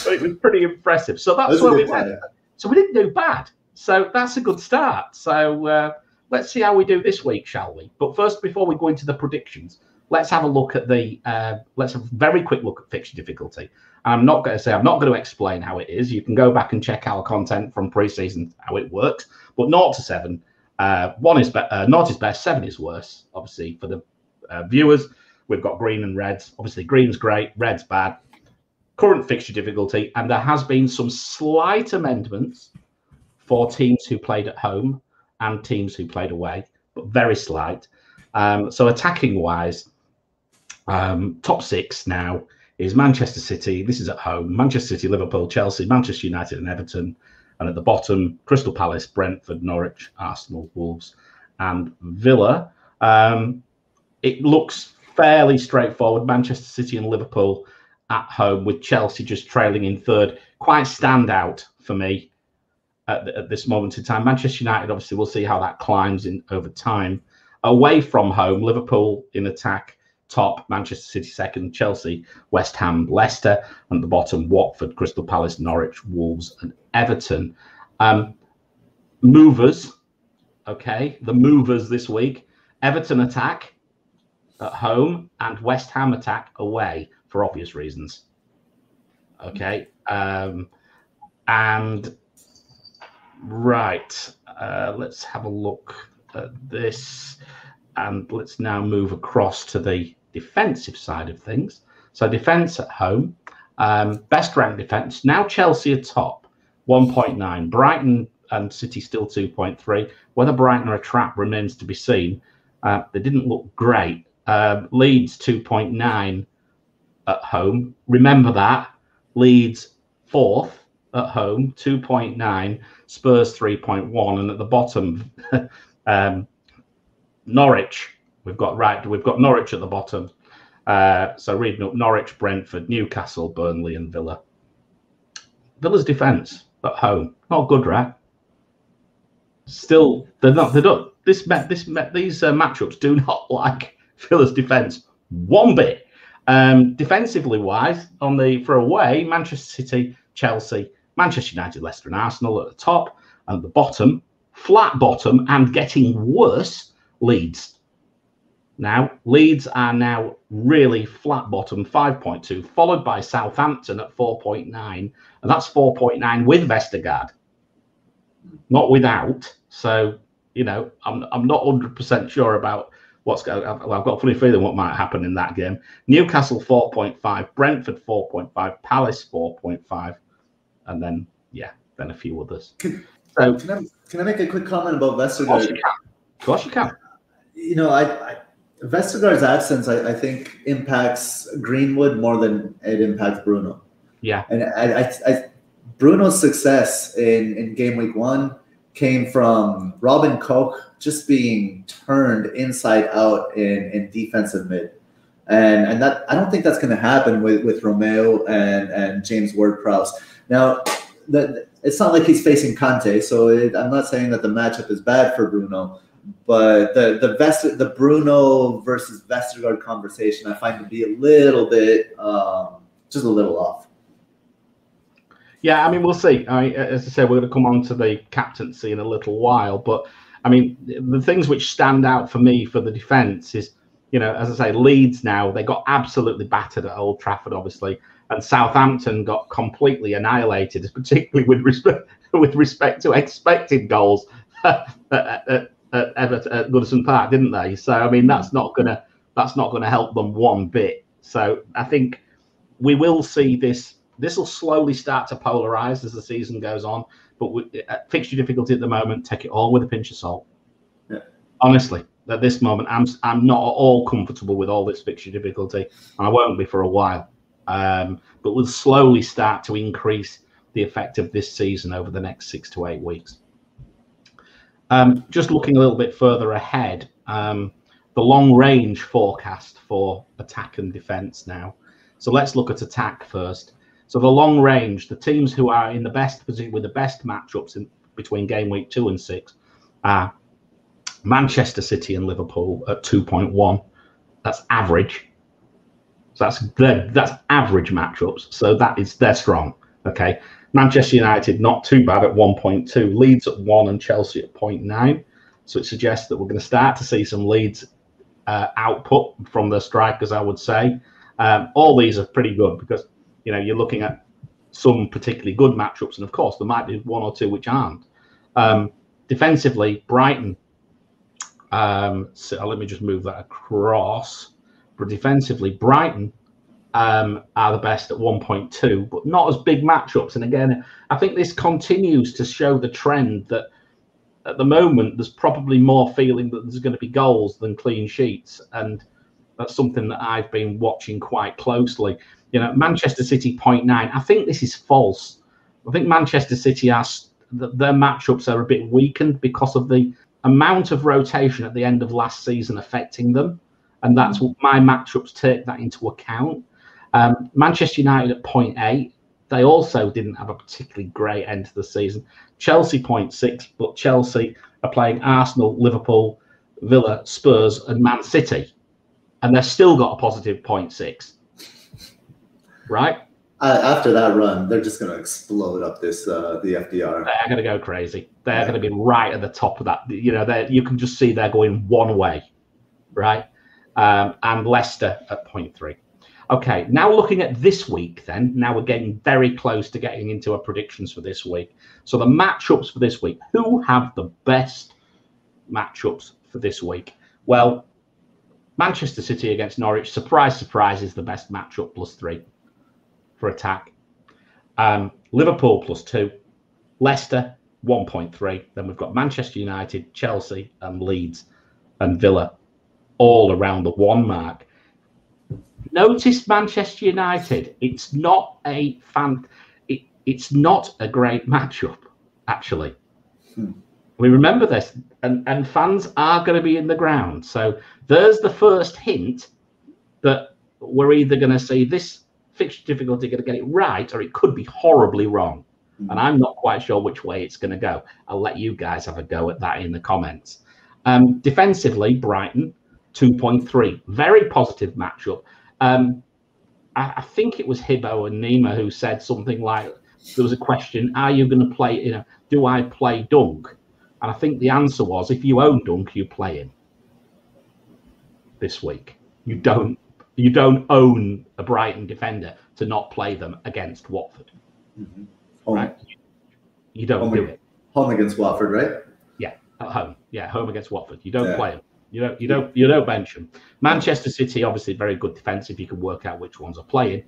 it was pretty impressive. So that's, that's where we went. So we didn't do bad. So that's a good start. So uh, let's see how we do this week, shall we? But first, before we go into the predictions, let's have a look at the. Uh, let's have a very quick look at fixture difficulty. I'm not going to say I'm not going to explain how it is. You can go back and check our content from pre-season how it works. But naught to seven, uh, one is be- uh, naught is best, seven is worse. Obviously for the uh, viewers, we've got green and reds. Obviously green's great, red's bad. Current fixture difficulty, and there has been some slight amendments for teams who played at home and teams who played away, but very slight. Um, so attacking wise, um, top six now is Manchester City. This is at home. Manchester City, Liverpool, Chelsea, Manchester United, and Everton. And at the bottom, Crystal Palace, Brentford, Norwich, Arsenal, Wolves, and Villa. Um, it looks fairly straightforward. Manchester City and Liverpool at home, with Chelsea just trailing in third. Quite standout for me at, at this moment in time. Manchester United, obviously, we'll see how that climbs in over time. Away from home, Liverpool in attack, top, Manchester City second, Chelsea, West Ham, Leicester, and at the bottom, Watford, Crystal Palace, Norwich, Wolves, and Everton. Um, movers, okay, the movers this week Everton attack at home and West Ham attack away for obvious reasons. Okay. Um, and right, uh, let's have a look at this and let's now move across to the defensive side of things. So defense at home, um, best ranked defense. Now Chelsea are top, 1.9. Brighton and City still 2.3. Whether Brighton are a trap remains to be seen. Uh, they didn't look great. Uh, Leeds 2.9 at home. Remember that. Leeds fourth at home, 2.9. Spurs 3.1. And at the bottom, um, Norwich We've got right. We've got Norwich at the bottom. Uh, so reading up Norwich, Brentford, Newcastle, Burnley, and Villa. Villa's defence at home not good, right? Still, they're not. They don't. This met this met these uh, matchups do not like Villa's defence one bit. Um, defensively wise, on the for away, Manchester City, Chelsea, Manchester United, Leicester, and Arsenal at the top, and the bottom, flat bottom, and getting worse, Leeds. Now, Leeds are now really flat bottom, 5.2, followed by Southampton at 4.9, and that's 4.9 with Vestergaard, not without. So, you know, I'm, I'm not 100% sure about what's going well, I've got a funny feeling what might happen in that game. Newcastle 4.5, Brentford 4.5, Palace 4.5, and then, yeah, then a few others. Can, so, can I, can I make a quick comment about Vestergaard? Of course you can. Of course you can. You know, I, I Vestergaard's absence, I, I, think, impacts Greenwood more than it impacts Bruno. Yeah. And I, I, I, Bruno's success in, in game week one came from Robin Koch just being turned inside out in, in defensive mid. And, and that I don't think that's going to happen with, with Romeu and, and James Ward Prowse. Now, the, it's not like he's facing Kanté, so it, I'm not saying that the matchup is bad for Bruno but the the Vest the Bruno versus Vestergaard conversation I find to be a little bit um, just a little off. Yeah, I mean we'll see. I as I said, we're going to come on to the captaincy in a little while, but I mean the things which stand out for me for the defence is, you know, as I say, Leeds now they got absolutely battered at Old Trafford, obviously, and Southampton got completely annihilated, particularly with respect with respect to expected goals. at Everton at Goodison Park, didn't they? So I mean, that's not gonna that's not gonna help them one bit. So I think we will see this. This will slowly start to polarize as the season goes on. But with, fixture difficulty at the moment, take it all with a pinch of salt. Yeah. Honestly, at this moment, I'm I'm not at all comfortable with all this fixture difficulty, and I won't be for a while. Um, but we'll slowly start to increase the effect of this season over the next six to eight weeks. Um, just looking a little bit further ahead, um, the long range forecast for attack and defense now. So let's look at attack first. So the long range, the teams who are in the best position with the best matchups in between game week two and six are Manchester City and Liverpool at 2.1. That's average. So that's that's average matchups. So that is they're strong. Okay. Manchester United not too bad at 1.2, Leeds at 1 and Chelsea at 0.9. So it suggests that we're going to start to see some Leeds uh, output from the strikers, I would say. Um, all these are pretty good because you know you're looking at some particularly good matchups, and of course there might be one or two which aren't. Um, defensively, Brighton. Um, so let me just move that across. But defensively, Brighton um, are the best at 1.2, but not as big matchups. And again, I think this continues to show the trend that at the moment there's probably more feeling that there's going to be goals than clean sheets, and that's something that I've been watching quite closely. You know, Manchester City 0.9. I think this is false. I think Manchester City are their matchups are a bit weakened because of the amount of rotation at the end of last season affecting them, and that's what my matchups take that into account. Um, Manchester United at 0.8. They also didn't have a particularly great end to the season. Chelsea 0.6, but Chelsea are playing Arsenal, Liverpool, Villa, Spurs, and Man City. And they've still got a positive 0.6. Right? Uh, after that run, they're just going to explode up this uh, the FDR. They're going to go crazy. They're yeah. going to be right at the top of that. You know, you can just see they're going one way, right? Um, and Leicester at 0.3. Okay, now looking at this week, then, now we're getting very close to getting into our predictions for this week. So, the matchups for this week who have the best matchups for this week? Well, Manchester City against Norwich, surprise, surprise, is the best matchup plus three for attack. Um, Liverpool plus two, Leicester 1.3. Then we've got Manchester United, Chelsea, and Leeds and Villa all around the one mark. Notice Manchester United. It's not a fan. It, it's not a great matchup, actually. Hmm. We remember this, and, and fans are going to be in the ground. So there's the first hint that we're either going to see this fixture difficulty going to get it right, or it could be horribly wrong. Hmm. And I'm not quite sure which way it's going to go. I'll let you guys have a go at that in the comments. Um, defensively, Brighton 2.3. Very positive matchup. Um, I, I, think it was Hibbo and Nima who said something like, there was a question, are you going to play, you know, do I play Dunk? And I think the answer was, if you own Dunk, you play him this week. You don't you don't own a Brighton defender to not play them against Watford. Mm-hmm. Right? You don't home do it. Home against Watford, right? Yeah, at home. Yeah, home against Watford. You don't yeah. play them. You don't. You don't. You don't bench them. Manchester City, obviously, very good defensive. You can work out which ones are playing.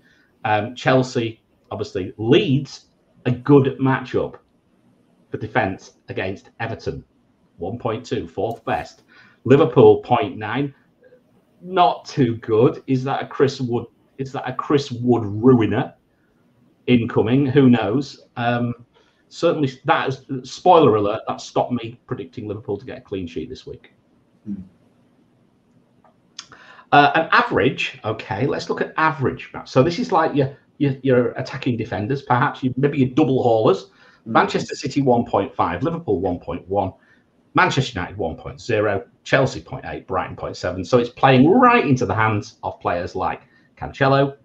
Um, Chelsea, obviously, Leeds a good matchup for defence against Everton. 1.2, fourth best. Liverpool 0.9 not too good. Is that a Chris Wood? Is that a Chris Wood ruiner incoming? Who knows? Um, certainly, that is spoiler alert. That stopped me predicting Liverpool to get a clean sheet this week. Hmm. Uh, an average, okay. Let's look at average. So this is like your your, your attacking defenders, perhaps you, maybe your double haulers. Hmm. Manchester City 1.5, Liverpool 1.1, Manchester United 1.0, Chelsea 0.8, Brighton 0.7. So it's playing right into the hands of players like Cancelo,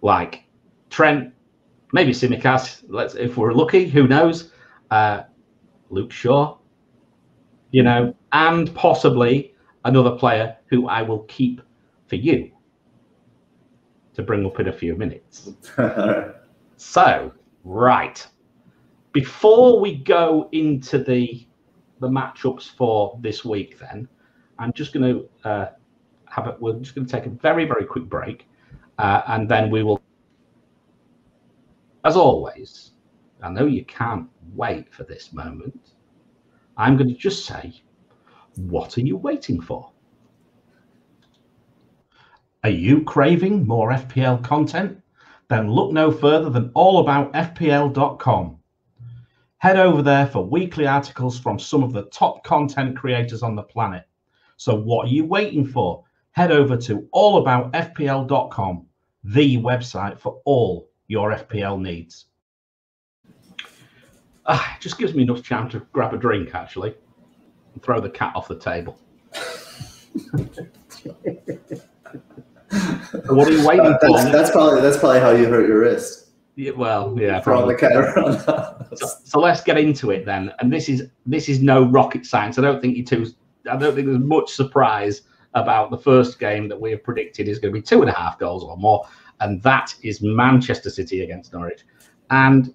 like Trent, maybe Tsimikas. Let's if we're lucky, who knows? Uh, Luke Shaw, you know, and possibly another player who I will keep for you to bring up in a few minutes. so, right. Before we go into the the matchups for this week, then I'm just going to uh, have it. We're just going to take a very very quick break, uh, and then we will, as always. I know you can't wait for this moment. I'm going to just say, what are you waiting for? Are you craving more FPL content? Then look no further than allaboutfpl.com. Head over there for weekly articles from some of the top content creators on the planet. So, what are you waiting for? Head over to allaboutfpl.com, the website for all your FPL needs. Ah, it just gives me enough time to grab a drink, actually, and throw the cat off the table. what are you waiting uh, that's, for? That's probably that's probably how you hurt your wrist. Yeah, well, yeah, probably. so, so, let's get into it then. And this is this is no rocket science. I don't think you too. I don't think there's much surprise about the first game that we have predicted is going to be two and a half goals or more, and that is Manchester City against Norwich. And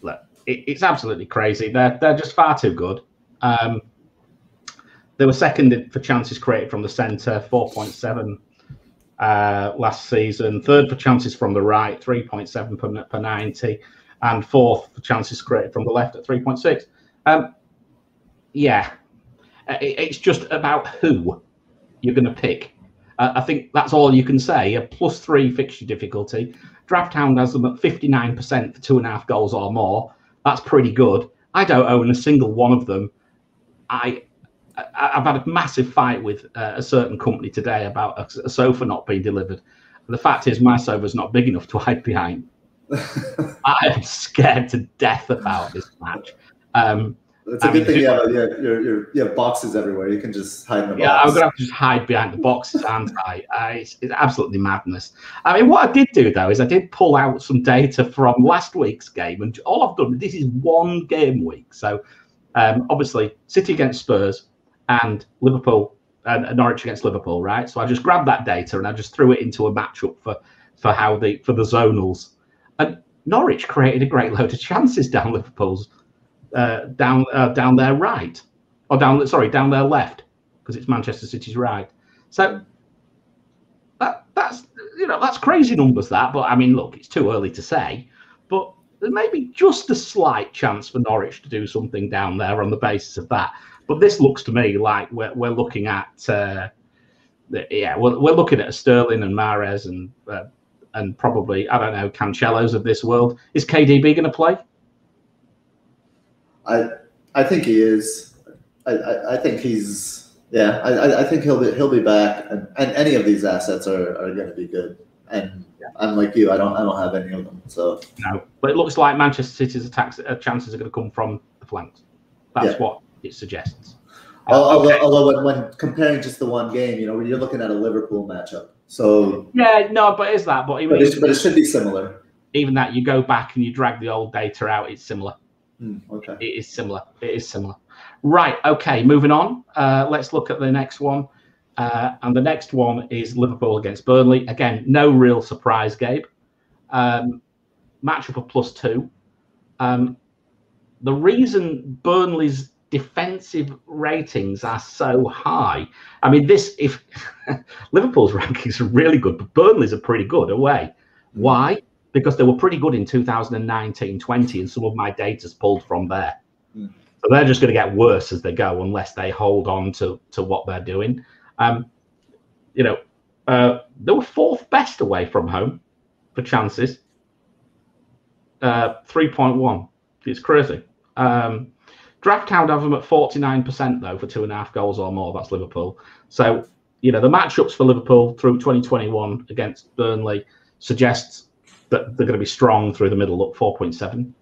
look, it, it's absolutely crazy. They're they're just far too good. Um, they were second for chances created from the centre, four point seven uh, last season. Third for chances from the right, 3.7 per, per 90. And fourth for chances created from the left at 3.6. Um, yeah, uh, it, it's just about who you're going to pick. Uh, I think that's all you can say. A plus three fixture difficulty. Draft Hound has them at 59% for two and a half goals or more. That's pretty good. I don't own a single one of them. I I've had a massive fight with uh, a certain company today about a, sofa not being delivered. And the fact is, my sofa's not big enough to hide behind. I am scared to death about this match. Um, it's a I good mean, thing you have, you, have, you have boxes everywhere. You can just hide in the yeah, I'm going to have to just hide behind the boxes, and I, I it's, it's, absolutely madness. I mean, what I did do, though, is I did pull out some data from last week's game. And all I've done, this is one game week. So, um, obviously, City against Spurs, and Liverpool and Norwich against Liverpool, right? So I just grabbed that data and I just threw it into a matchup for for how the for the zonals. And Norwich created a great load of chances down Liverpool's uh, down uh, down their right, or down sorry down their left because it's Manchester City's right. So that that's you know that's crazy numbers that, but I mean look, it's too early to say, but there may be just a slight chance for Norwich to do something down there on the basis of that. But this looks to me like we're, we're looking at, uh, the, yeah, we're, we're looking at Sterling and Mahrez and uh, and probably I don't know Cancelos of this world. Is KDB going to play? I I think he is. I, I, I think he's yeah. I, I think he'll be he'll be back, and, and any of these assets are, are going to be good. And yeah. I'm like you. I don't I don't have any of them. So no, but it looks like Manchester City's attacks uh, chances are going to come from the flanks. That's yeah. what it suggests. Although, okay. although when, when, comparing just the one game, you know, when you're looking at a Liverpool matchup. So yeah, no, but is that? But, but, it, but it should be similar. Even that, you go back and you drag the old data out, it's similar. Mm, okay. It is similar. It is similar. Right. Okay. Moving on. Uh, let's look at the next one. Uh, and the next one is Liverpool against Burnley. Again, no real surprise, Gabe. Um, matchup of plus two. Um, the reason Burnley's defensive ratings are so high. I mean, this if Liverpool's rankings are really good, but Burnley's are pretty good away. Why? Because they were pretty good in 2019 20, and some of my data's pulled from there. Mm. So they're just going to get worse as they go unless they hold on to, to what they're doing. Um, you know, uh, they were fourth best away from home for chances. Uh, 3.1. It's crazy. Um, draft count have them at 49% though for two and a half goals or more. That's Liverpool. So, you know, the matchups for Liverpool through 2021 against Burnley suggests that they're going to be strong through the middle. Look, 4.7.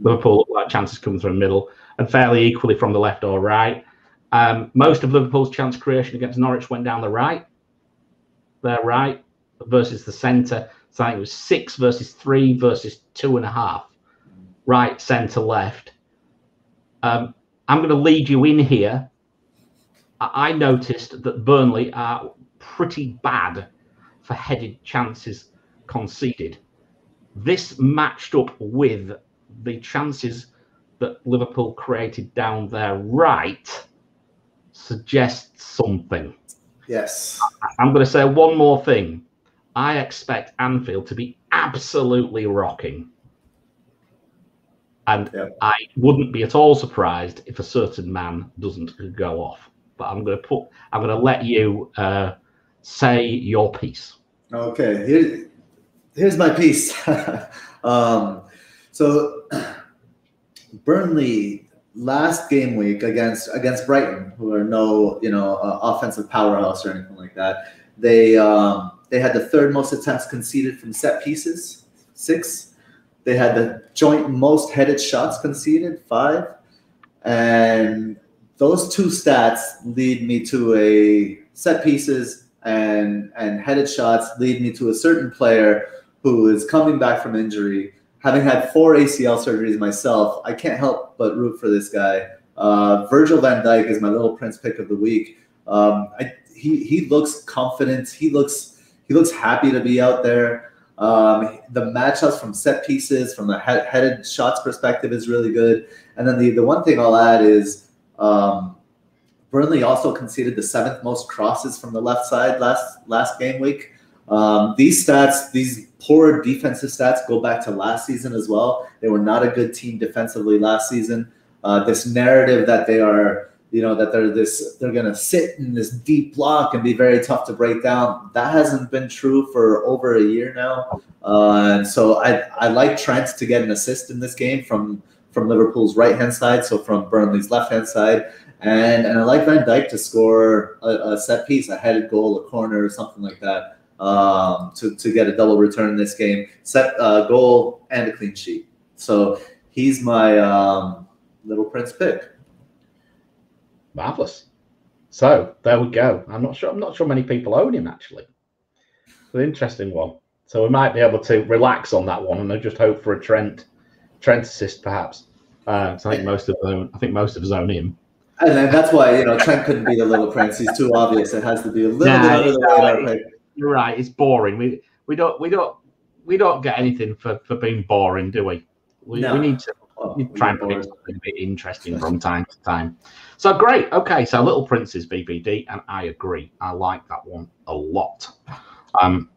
Liverpool look like chances coming through the middle and fairly equally from the left or right. Um, most of Liverpool's chance creation against Norwich went down the right. Their right versus the centre. So I think it was six versus three versus two and a half. Right, centre, left. Um, I'm going to lead you in here. I noticed that Burnley are pretty bad for headed chances conceded. This matched up with the chances that Liverpool created down their right suggests something. Yes. I'm going to say one more thing. I expect Anfield to be absolutely rocking. And yep. I wouldn't be at all surprised if a certain man doesn't go off. But I'm going to put, I'm going to let you uh, say your piece. Okay, Here, here's my piece. um, so Burnley last game week against against Brighton, who are no you know uh, offensive powerhouse or anything like that, they um, they had the third most attempts conceded from set pieces, six. They had the joint most headed shots conceded, five, and those two stats lead me to a set pieces and and headed shots lead me to a certain player who is coming back from injury having had four ACL surgeries myself, I can't help but root for this guy. Uh, Virgil van Dijk is my little prince pick of the week. Um, I, he he looks confident. He looks he looks happy to be out there. Um, the matchups from set pieces, from the head, headed shots perspective, is really good. And then the the one thing I'll add is um, Burnley also conceded the seventh most crosses from the left side last last game week. Um, these stats, these poor defensive stats, go back to last season as well. They were not a good team defensively last season. Uh, this narrative that they are, you know, that they're this, they're going to sit in this deep block and be very tough to break down. That hasn't been true for over a year now. Uh, and so I, I like Trent to get an assist in this game from from Liverpool's right hand side, so from Burnley's left hand side. And and I like Van Dijk to score a, a set piece, a headed goal, a corner, or something like that um, to, to get a double return in this game, set a uh, goal and a clean sheet. So he's my um, little prince pick. Marvelous. So there we go. I'm not sure. I'm not sure many people own him actually. It's an interesting one. So we might be able to relax on that one, and I just hope for a Trent Trent assist perhaps. Uh, I think most of them. I think most of us own him. And that's why you know Trent couldn't be the little prince. He's too obvious. It has to be a little nah, bit under the radar you're right. It's boring. We we don't we don't we don't get anything for for being boring, do we? We, no. we need to well, try and put something a bit interesting from time to time. So great. Okay, so Little Prince's VVD, and I agree. I like that one a lot. Um,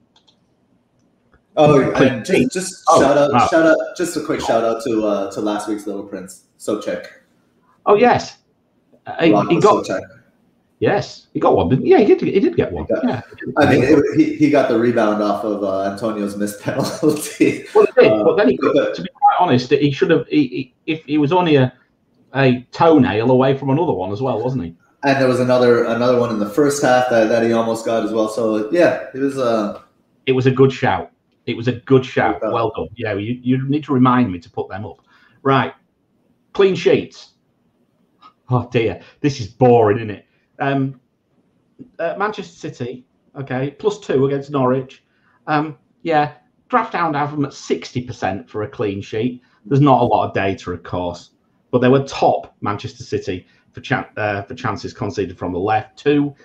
oh, and just, just oh, shout out, oh. shout out, just a quick shout out to uh, to last week's Little Prince, Soucek. Oh yes, uh, he, he got. Yes, he got one, didn't he? Yeah, he did. He did get one. Got, yeah, I mean, it, he, he got the rebound off of uh, Antonio's missed penalty. well, he did, uh, but then he could, to be quite honest, he should have. He, he, if he was only a a toenail away from another one as well, wasn't he? And there was another another one in the first half that, that he almost got as well. So yeah, it was. a it was a good shout. It was a good shout. Well done. Yeah, you, you need to remind me to put them up. Right, clean sheets. Oh dear, this is boring, isn't it? Um, uh, Manchester City, okay, plus two against Norwich. Um, yeah, draft down have them at 60% for a clean sheet. There's not a lot of data, of course, but they were top Manchester City for, chan- uh, for chances conceded from the left, two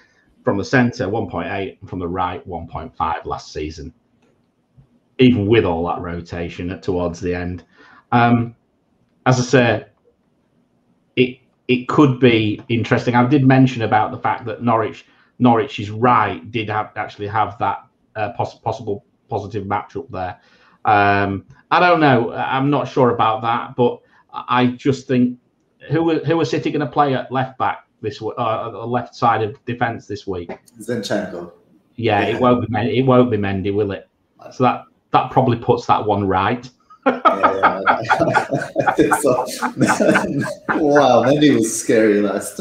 from the centre, 1.8, and from the right, 1.5 last season, even with all that rotation towards the end. Um, as I say, it it could be interesting. I did mention about the fact that Norwich Norwich's right did have actually have that uh, poss- possible positive matchup there. Um, I don't know. I'm not sure about that, but I just think who who are City going to play at left back this uh, left side of defence this week? Zinchenko. Yeah, yeah, it won't be it won't be Mendy, will it? So that that probably puts that one right yeah, I think so. wow, Mendy was scary last,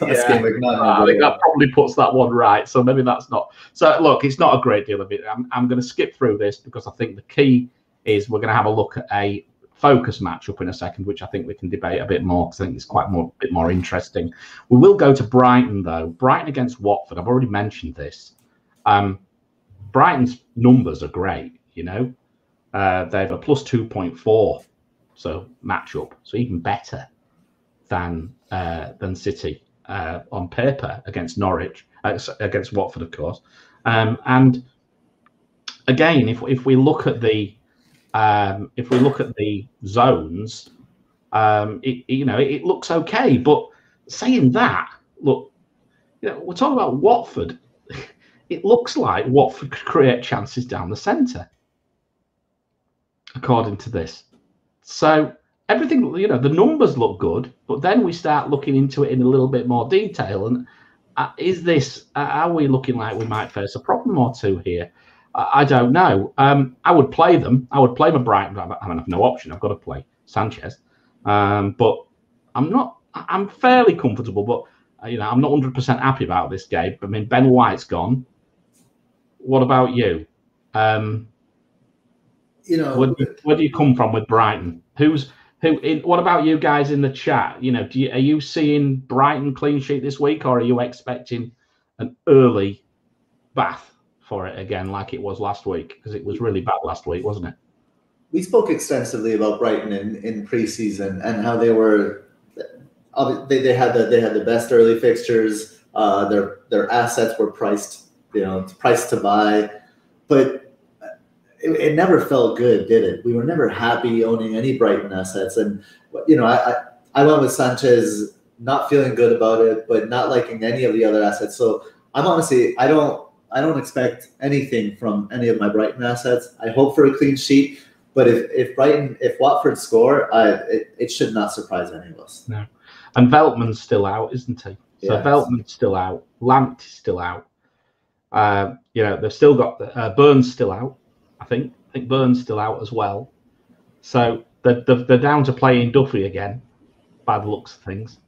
last yeah. game. I think that probably puts that one right. So maybe that's not. So look, it's not a great deal of it. I'm, I'm going to skip through this because I think the key is we're going to have a look at a focus matchup in a second, which I think we can debate a bit more because I think it's quite more bit more interesting. We will go to Brighton though. Brighton against Watford. I've already mentioned this. Um, Brighton's numbers are great. You know, uh, they have a plus 2.4, so matchup, so even better than uh, than City uh, on paper against Norwich, uh, against Watford, of course. Um, and again, if if we look at the um, if we look at the zones, um, it, you know, it, looks okay. But saying that, look, you know, we're talking about Watford. It looks like Watford could create chances down the centre according to this. So everything, you know, the numbers look good, but then we start looking into it in a little bit more detail. And uh, is this, uh, are we looking like we might face a problem or two here? I don't know. Um, I would play them. I would play my Brighton. I mean, I've no option. I've got to play Sanchez. Um, but I'm not, I'm fairly comfortable, but, uh, you know, I'm not 100% happy about this game. I mean, Ben White's gone. What about you? Um, you know, where do you, where do you come from with Brighton? Who's who? In, what about you guys in the chat? You know, do you, are you seeing Brighton clean sheet this week, or are you expecting an early bath for it again, like it was last week? Because it was really bad last week, wasn't it? We spoke extensively about Brighton in, in preseason and how they were they, they had the they had the best early fixtures. Uh, their their assets were priced, you know, priced to buy, but it, it, never felt good, did it? We were never happy owning any Brighton assets, and you know, I, I, I went with Sanchez, not feeling good about it, but not liking any of the other assets. So I'm honestly, I don't, I don't expect anything from any of my Brighton assets. I hope for a clean sheet, but if if Brighton, if Watford score, I, it, it should not surprise any of us. No, and Veltman's still out, isn't he? So yes. Veltman's still out. Lant is still out. Uh, you know, they've still got uh, Burns still out. I think. I think Burns still out as well. So they're, they're, they're down to playing Duffy again, by the looks of things.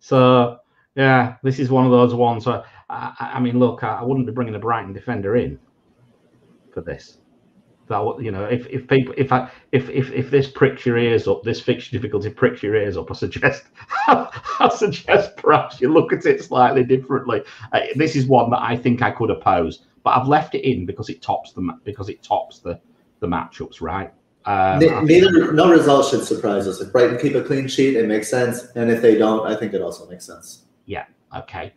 So yeah, this is one of those ones where I, I mean, look, I, I, wouldn't be bringing a Brighton defender in for this. That you know, if if people if I if if if this pricks your ears up, this fixture difficulty pricks your ears up, I suggest I suggest perhaps you look at it slightly differently. Uh, this is one that I think I could oppose but I've left it in because it tops the because it tops the the matchups, right? Um, Neither, no result should surprise us. If Brighton keep a clean sheet, it makes sense, and if they don't, I think it also makes sense. Yeah. Okay.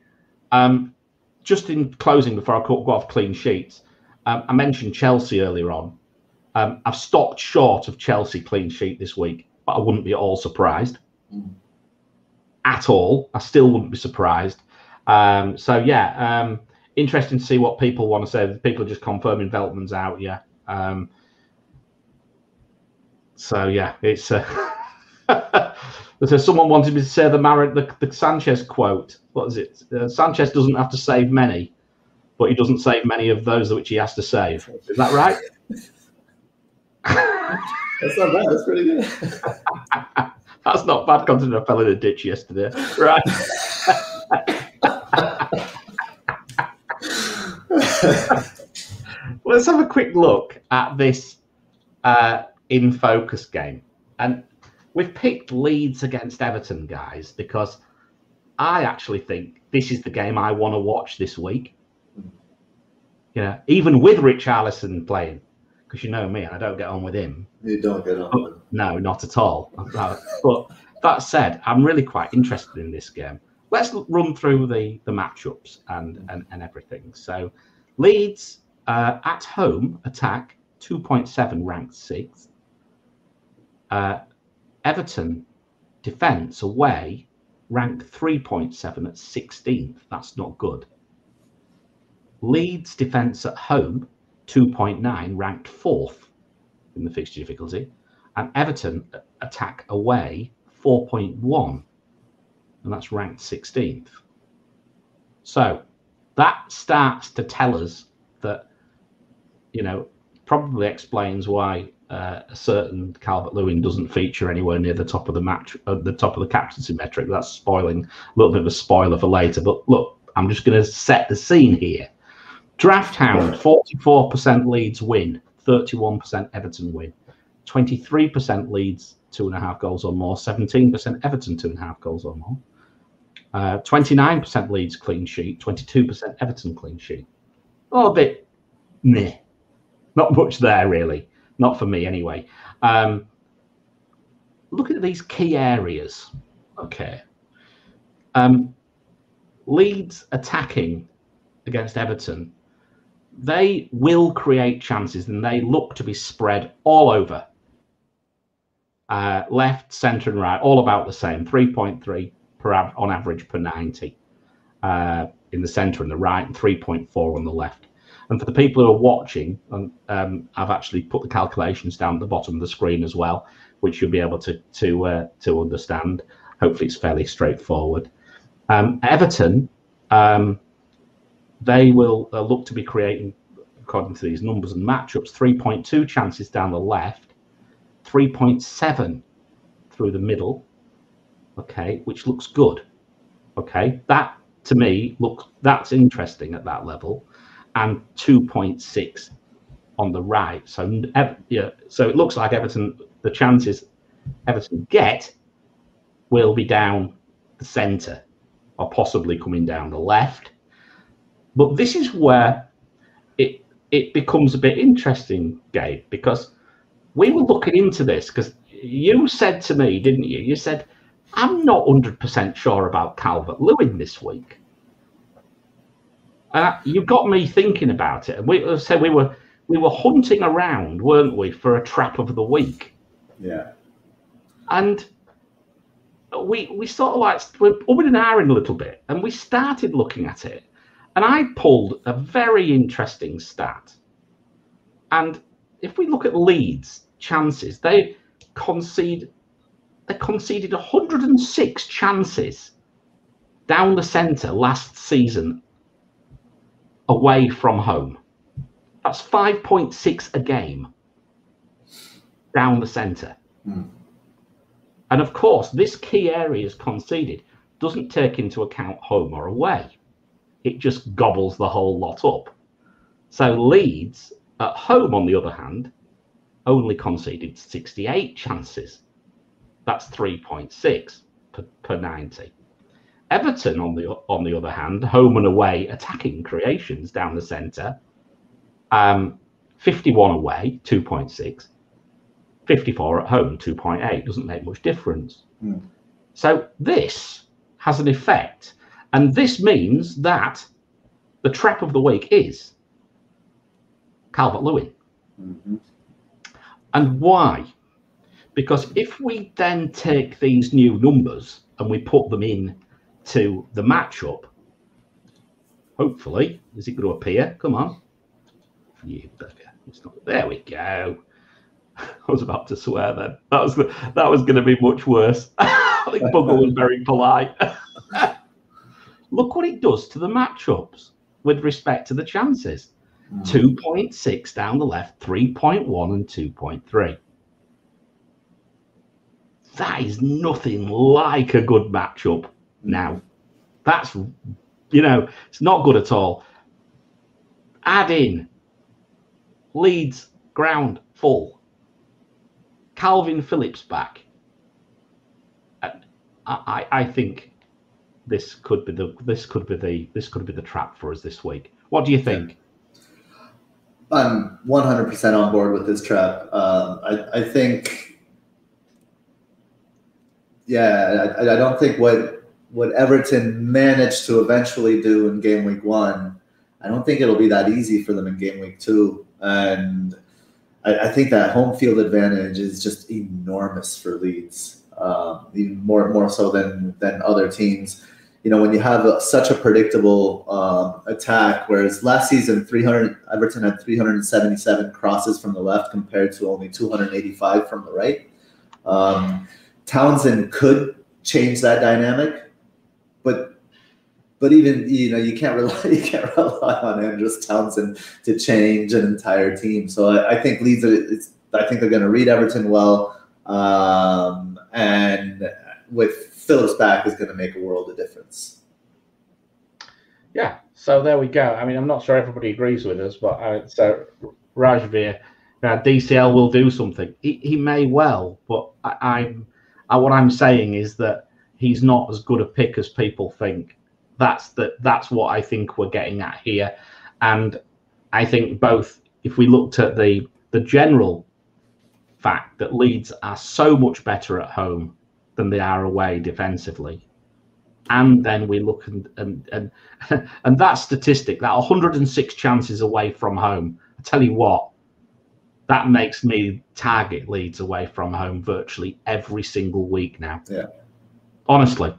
Um, just in closing, before I go off clean sheets, um, I mentioned Chelsea earlier on. Um, I've stopped short of Chelsea clean sheet this week, but I wouldn't be at all surprised. At all, I still wouldn't be surprised. Um, so yeah, um, interesting to see what people want to say. People are just confirming Veltman's out. Yeah. Um, so yeah, it's. Uh, so someone wanted me to say the Mar- the, the Sanchez quote. What is it? Uh, Sanchez doesn't have to save many, but he doesn't save many of those which he has to save. Is that right? That's not bad. That's pretty good. That's not bad considering I fell in a ditch yesterday. Right. Let's have a quick look at this uh, in focus game. And we've picked Leeds against Everton, guys, because I actually think this is the game I want to watch this week. You know, even with Richarlison playing, because you know me, and I don't get on with him. You don't get on him. No, not at all. but that said, I'm really quite interested in this game. Let's run through the the matchups and and, and everything. So, Leeds uh, at home attack 2.7 ranked sixth. Uh, Everton defence away ranked 3.7 at 16th. That's not good. Leeds defence at home 2.9 ranked fourth in the fixture difficulty, and Everton attack away 4.1, and that's ranked 16th. So that starts to tell us that, you know, probably explains why uh, a certain Calvert Lewin doesn't feature anywhere near the top of the match, uh, the top of the captaincy metric. That's spoiling a little bit of a spoiler for later. But look, I'm just going to set the scene here. Draft Hound, 44% Leeds win, 31% Everton win, 23% Leeds two and a half goals or more, 17% Everton two and a half goals or more, uh, 29% Leeds clean sheet, 22% Everton clean sheet. A bit meh. Not much there, really. Not for me, anyway. Um, look at these key areas. Okay. Um, Leeds attacking against Everton, they will create chances and they look to be spread all over uh, left, centre, and right, all about the same 3.3 per on average per 90 uh, in the centre and the right, and 3.4 on the left. And for the people who are watching, um, um, I've actually put the calculations down at the bottom of the screen as well, which you'll be able to to uh, to understand. Hopefully, it's fairly straightforward. Um, Everton, um, they will uh, look to be creating, according to these numbers and matchups, 3.2 chances down the left 3.7 through the middle, okay, which looks good. Okay, that to me looks that's interesting at that level, and 2.6 on the right. So yeah, so it looks like Everton the chances Everton get will be down the centre or possibly coming down the left. But this is where it it becomes a bit interesting, Gabe, because we were looking into this because you said to me, didn't you? You said, I'm not 100% sure about Calvert Lewin this week. Uh, you got me thinking about it. We said we were we were hunting around, weren't we, for a trap of the week? Yeah. And we we sort of like we're umming and ahhing a little bit, and we started looking at it, and I pulled a very interesting stat. And if we look at Leeds chances, they concede they conceded 106 chances down the centre last season away from home. That's 5.6 a game down the centre. Mm. And of course, this key area is conceded doesn't take into account home or away. It just gobbles the whole lot up. So Leeds at home, on the other hand, only conceded 68 chances. That's 3.6 per, per 90. Everton, on the on the other hand, home and away attacking creations down the centre, um, 51 away, 2.6, 54 at home, 2.8. Doesn't make much difference. Mm. So this has an effect, and this means that the trap of the week is Calvert Lewin. Mm-hmm. And why? Because if we then take these new numbers and we put them in to the matchup, hopefully, is it going to appear? Come on. You bugger. It's not. There we go. I was about to swear then. That was that was going to be much worse. I think Bugger was very polite. Look what it does to the matchups with respect to the chances. Mm. 2.6 down the left, 3.1 and 2.3. That is nothing like a good matchup now. That's, you know, it's not good at all. Add in Leeds ground full. Calvin Phillips back. I, I, I think this could be the this could be the this could be the trap for us this week. What do you think? I'm 100% on board with this trap. Um, I, I think, yeah, I, I don't think what what Everton managed to eventually do in game week one, I don't think it'll be that easy for them in game week two. And I, I think that home field advantage is just enormous for Leeds, um, even more more so than than other teams you know, when you have a, such a predictable um, attack, whereas last season, 300 Everton had 377 crosses from the left compared to only 285 from the right. Um, Townsend could change that dynamic, but but even you know you can't rely you can't rely on Andros Townsend to change an entire team. So I, I think Leeds, I think they're going to read Everton well, um, and with Phillips back is going to make a world of difference. Yeah, so there we go. I mean, I'm not sure everybody agrees with us, but uh, so Rajveer, now DCL will do something. He, he may well, but I, am I, what I'm saying is that he's not as good a pick as people think. That's the that's what I think we're getting at here, and I think both if we looked at the the general fact that Leeds are so much better at home than they are away defensively. And then we look and and and, and that statistic, that 106 chances away from home. I tell you what, that makes me target Leeds away from home virtually every single week now. Yeah. Honestly.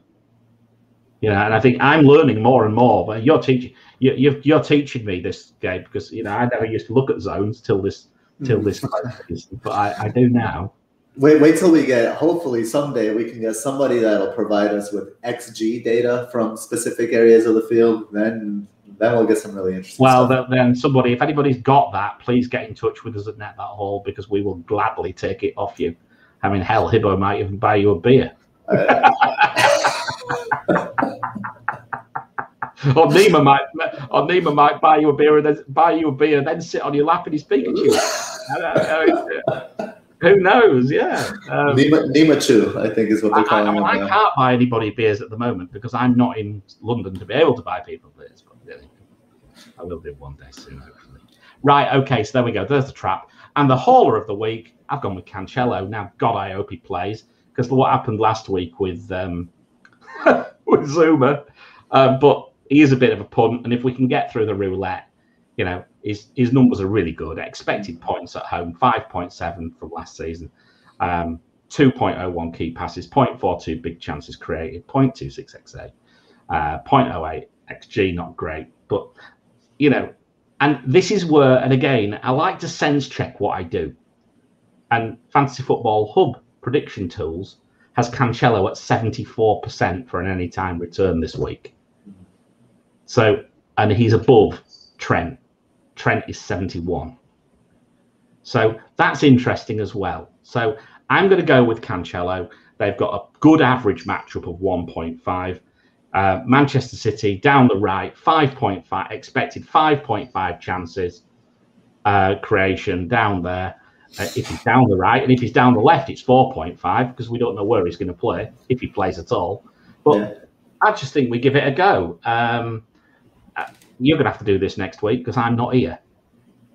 You know, and I think I'm learning more and more. But you're teaching you, you're, you're teaching me this game because you know I never used to look at zones till this till mm. this, but I, I do now. Wait, wait till we get. Hopefully, someday we can get somebody that'll provide us with XG data from specific areas of the field. Then, then we'll get some really interesting. Well, stuff. then somebody, if anybody's got that, please get in touch with us at Net That Haul because we will gladly take it off you. I mean, hell, Hibbo might even buy you a beer. Uh, or Nima might, or Nima might buy you a beer and then buy you a beer, and then sit on your lap and he's speaking to you. Who knows? Yeah. Um, Nima, Nima Chu, I think, is what they're calling I, I, mean, I can't buy anybody beers at the moment because I'm not in London to be able to buy people beers. But yeah, I will do one day soon, hopefully. Right. Okay. So there we go. There's the trap. And the hauler of the week, I've gone with Cancelo. Now, God, I hope he plays because what happened last week with um, with Zouma. Um, but he is a bit of a punt, and if we can get through the roulette, you know, his his numbers are really good. Expected points at home, five point seven from last season. Um, 2.01 key passes, 0.42 big chances created, 0.26 XA, uh, 0.08 XG, not great. But, you know, and this is where, and again, I like to sense check what I do. And Fantasy Football Hub prediction tools has Cancelo at 74% for an anytime return this week. So, and he's above Trent Trent is 71. So that's interesting as well. So I'm going to go with Cancelo. They've got a good average matchup of 1.5. Uh, Manchester City down the right, 5.5 expected 5.5 chances uh, creation down there. Uh, if he's down the right, and if he's down the left, it's 4.5 because we don't know where he's going to play if he plays at all. But yeah. I just think we give it a go. Um, you're going to have to do this next week because I'm not here.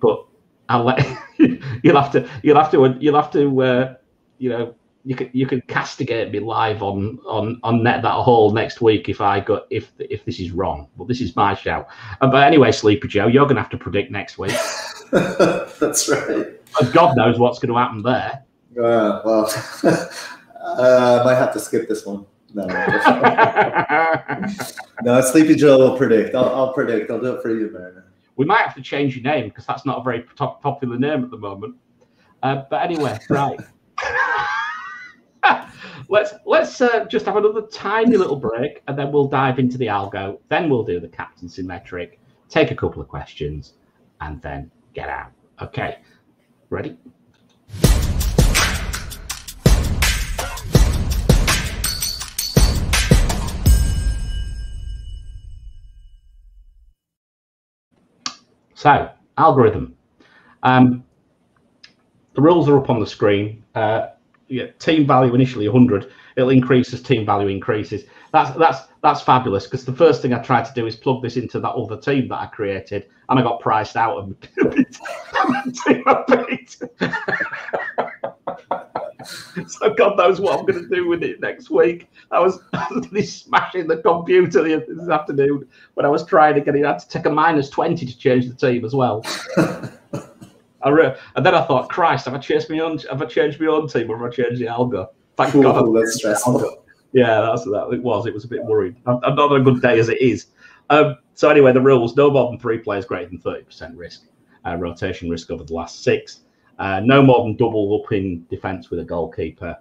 But I'll let you'll have to you'll have to you'll have to uh, you know you can you can castigate me live on on on net that haul next week if I got if if this is wrong. But this is my show. Uh, but anyway, Sleepy Joe, you're going to have to predict next week. That's right. God knows what's going to happen there. Uh, well, uh, I might have to skip this one. No, no, Sleepy Joe will predict. I'll, I'll, predict. I'll do it for you, man. We might have to change your name because that's not a very top, popular name at the moment. Uh, but anyway, right. let's let's uh, just have another tiny little break, and then we'll dive into the algo. Then we'll do the captaincy metric, take a couple of questions, and then get out. Okay, ready? So, algorithm. Um, the rules are up on the screen. Uh, yeah, team value initially 100. It'll increase as team value increases. That's that's that's fabulous because the first thing I tried to do is plug this into that other team that I created, and I got priced out of the team I beat. so God knows what I'm going to do with it next week. I was, was smashing the computer this afternoon when I was trying to get it. I had to take a minus 20 to change the team as well. I re- and then I thought, Christ, have I changed my own? Have I changed my own team, or have I changed the algo? Thank Ooh, God, that's stressful. Yeah, that's that. It was. It was a bit worried. I'm, I'm not on a good day as it is. Um, so anyway, the rules: no more than three players greater than thirty percent risk, uh, rotation risk over the last six. Uh, no more than double up in defence with a goalkeeper,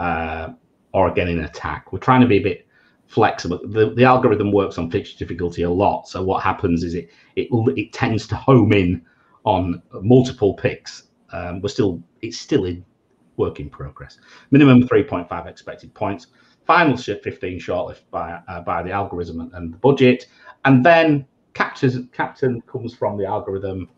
uh, or again in attack. We're trying to be a bit flexible. The, the algorithm works on fixture difficulty a lot. So what happens is it it it tends to home in on multiple picks. Um, we're still it's still in work in progress. Minimum 3.5 expected points. Final shift 15 shortlift by uh, by the algorithm and, and, the budget, and then captain captain comes from the algorithm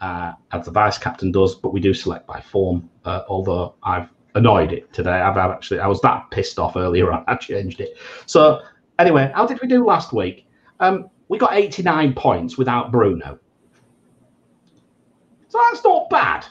uh, as the vice captain does, but we do select by form. Uh, although I've annoyed it today, I've actually I was that pissed off earlier. I changed it. So anyway, how did we do last week? Um, we got 89 points without Bruno. So that's not bad.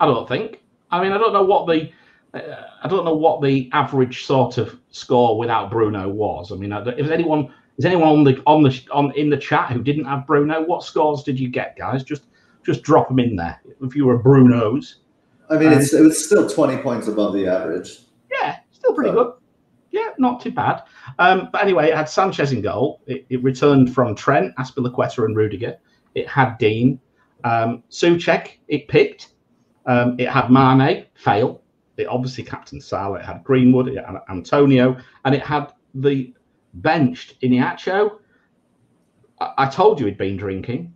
I don't think. I mean, I don't know what the uh, I don't know what the average sort of score without Bruno was. I mean, is anyone is anyone on the on the on in the chat who didn't have Bruno? What scores did you get, guys? Just just drop them in there if you were Bruno's. I mean, um, it's it was still twenty points above the average. Yeah, still pretty so. good. Yeah, not too bad. Um, but anyway, it had Sanchez in goal. It, it returned from Trent, Azpilicueta, and Rudiger. It had Dean, um, Soucek. It picked. Um, it had Mane fail. It obviously captain Salah. It had Greenwood. It had Antonio, and it had the benched Iheanacho. I, I told you he'd been drinking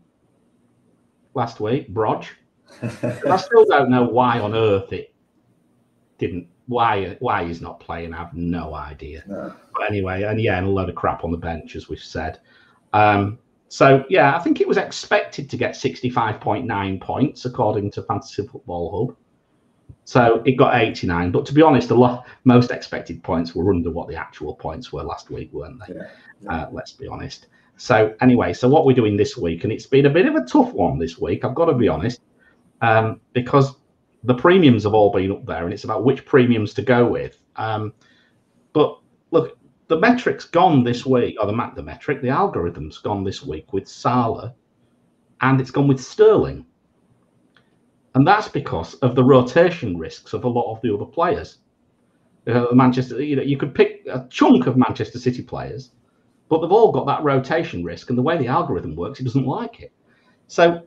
last week, Brodge. I still don't know why on earth it didn't. Why why he's not playing? I have no idea. No. But anyway, and yeah, and a load of crap on the bench, as we've said. Um, so yeah, I think it was expected to get 65.9 points according to Fantasy Football Hub. So it got 89. But to be honest, a lot most expected points were under what the actual points were last week, weren't they? Yeah, yeah. Uh, let's be honest. So anyway, so what we're doing this week, and it's been a bit of a tough one this week. I've got to be honest, um, because the premiums have all been up there, and it's about which premiums to go with. Um, but look, the metric's gone this week, or the, the metric, the algorithm's gone this week with Salah, and it's gone with Sterling. And that's because of the rotation risks of a lot of the other players. Uh, Manchester, you know, you could pick a chunk of Manchester City players, but they've all got that rotation risk, and the way the algorithm works, it doesn't like it. So,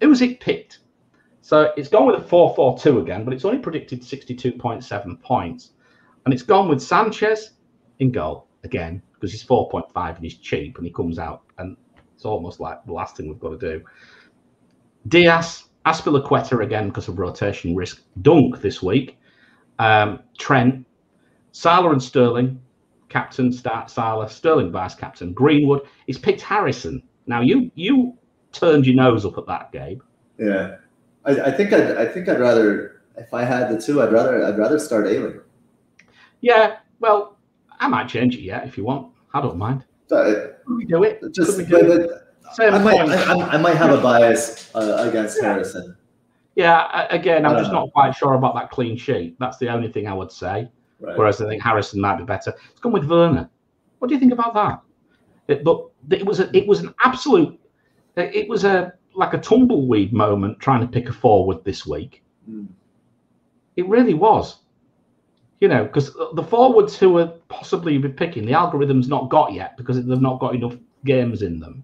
who was it picked? So it's gone with a 4-4-2 again, but it's only predicted 62.7 points, and it's gone with Sanchez in goal, again because he's 4.5 and he's cheap and he comes out and it's almost like the last thing we've got to do. Dias, Azpilicueta again because of rotation risk. Dunk this week. Um, Trent, Salah and Sterling, captain start Salah, Sterling vice captain. Greenwood. He's picked Harrison. Now you you turned your nose up at that, Gabe. Yeah, I, I think I'd I think I'd rather if I had the two, I'd rather I'd rather start Ayling. Yeah, well, I might change it yet if you want. I don't mind. Uh, we do it? Just, do it? I, might, I, I, might have a bias uh, against yeah. Harrison. Yeah, again, I'm just know. not quite sure about that clean sheet. That's the only thing I would say. Right. Whereas I think Harrison might be better. It's gone with Werner. What do you think about that? It, but it was a, it was an absolute. It was a like a tumbleweed moment trying to pick a forward this week. Mm. It really was you know, because uh, the forwards who are possibly be picking, the algorithm's not got yet because they've not got enough games in them.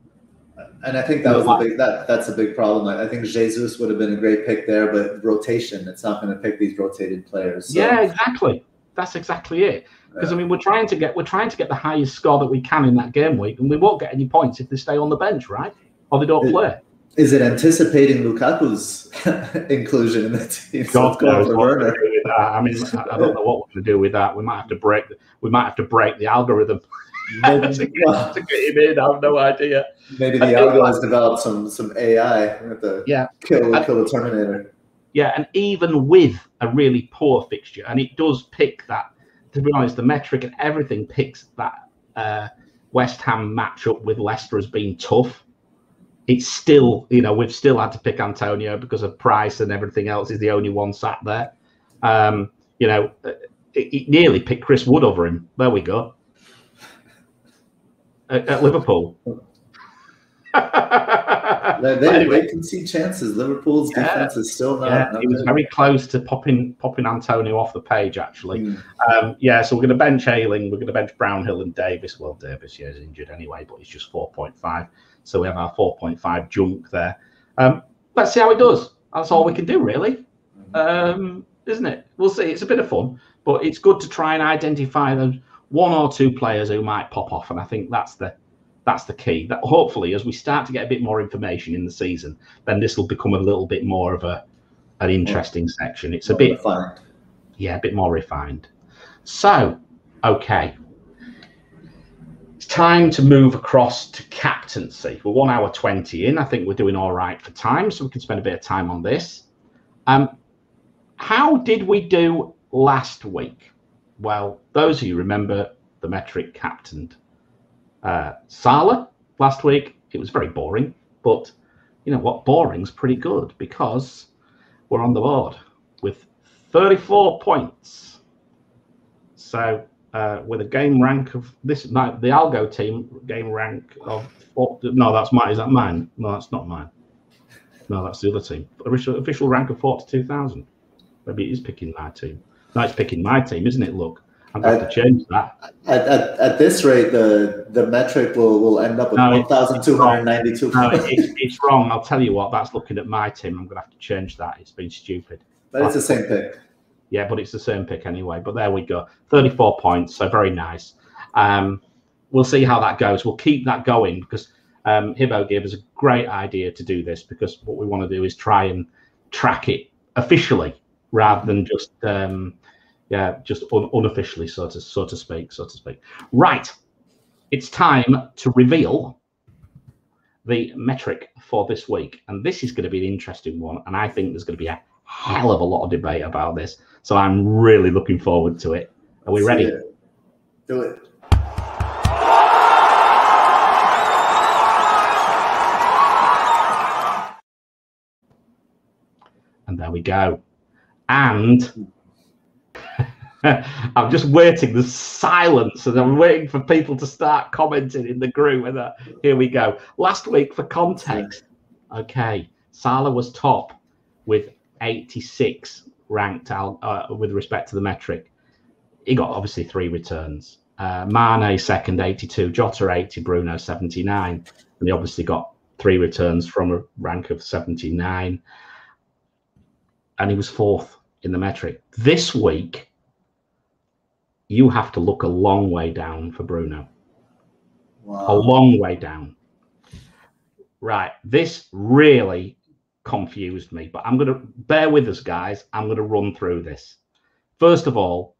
And I think that was a big that that's a big problem. I think Jesus would have been a great pick there, but rotation, it's not going to pick these rotated players. So. Yeah, exactly. That's exactly it. Because yeah. I mean, we're trying to get we're trying to get the highest score that we can in that game week, and we won't get any points if they stay on the bench, right? Or they don't it, play is it anticipating Lukaku's inclusion in the team? God knows what to do with that. I mean, I don't know what we're going to do with that. We might have to break. We might have to break the algorithm maybe, to, get, to, get, him in. I have no idea. Maybe the algorithm has developed some some AI. To yeah. kill kill the Terminator. Yeah, and even with a really poor fixture, and it does pick that. To be honest, the metric and everything picks that uh, West Ham matchup with Leicester as being tough. It's still, you know, we've still had to pick Antonio because of price and everything else. Is the only one sat there. Um, you know, it, it nearly picked Chris Wood over him. There we go. At, at Liverpool. they, they, anyway, they, can see chances. Liverpool's yeah, defense is still not. Yeah, he was very close to popping popping Antonio off the page actually. Mm. Um, yeah, so we're going to bench Ayling, we're going to bench Brownhill and Davis. Well, Davis yeah is injured anyway, but he's just four point five. So we have our four point five junk there. Um, let's see how it does. That's all we can do really, um, isn't it? We'll see. It's a bit of fun, but it's good to try and identify those one or two players who might pop off, and I think that's the that's the key. That hopefully, as we start to get a bit more information in the season, then this will become a little bit more of a an interesting section. It's a bit refined. yeah, a bit more refined. So, okay, time to move across to captaincy. We're one hour twenty in. I think we're doing all right for time, so we can spend a bit of time on this. Um, how did we do last week? Well, those of you remember the metric captained uh, Salah last week, it was very boring, but you know what? Boring's pretty good because we're on the board with 34 points. So uh, with a game rank of this the Algo team game rank of four, no, that's mine. Is that mine? No, that's not mine. No, that's the other team. Official, official rank of 42,000. Maybe it is picking my team. No, it's picking my team, isn't it? Look, I'm going to change that. At, at, at this rate, the the metric will, will end up with no, 1,292. No, it's, it's wrong. I'll tell you what, that's looking at my team. I'm going to have to change that. It's been stupid. But it's the same pick. Yeah, but it's the same pick anyway. But there we go. 34 points. So very nice. Um, we'll see how that goes. We'll keep that going because um, Hibbo gave us a great idea to do this because what we want to do is try and track it officially rather than just um, yeah, just un- unofficially, so to so to speak, so to speak. Right, it's time to reveal the metric for this week, and this is going to be an interesting one, and I think there's going to be a hell of a lot of debate about this. So I'm really looking forward to it. Are we ready? It. Do it. And there we go. And I'm just waiting. There's silence, and I'm waiting for people to start commenting in the group. And uh, here we go. Last week, for context, okay, Salah was top with 86 ranked out uh, with respect to the metric. He got obviously three returns. Uh, Mane second, 82. Jota 80. Bruno 79. And he obviously got three returns from a rank of 79. And he was fourth in the metric. This week, you have to look a long way down for Bruno. Wow. A long way down. Right. This really confused me, but I'm going to bear with us, guys. I'm going to run through this. First of all,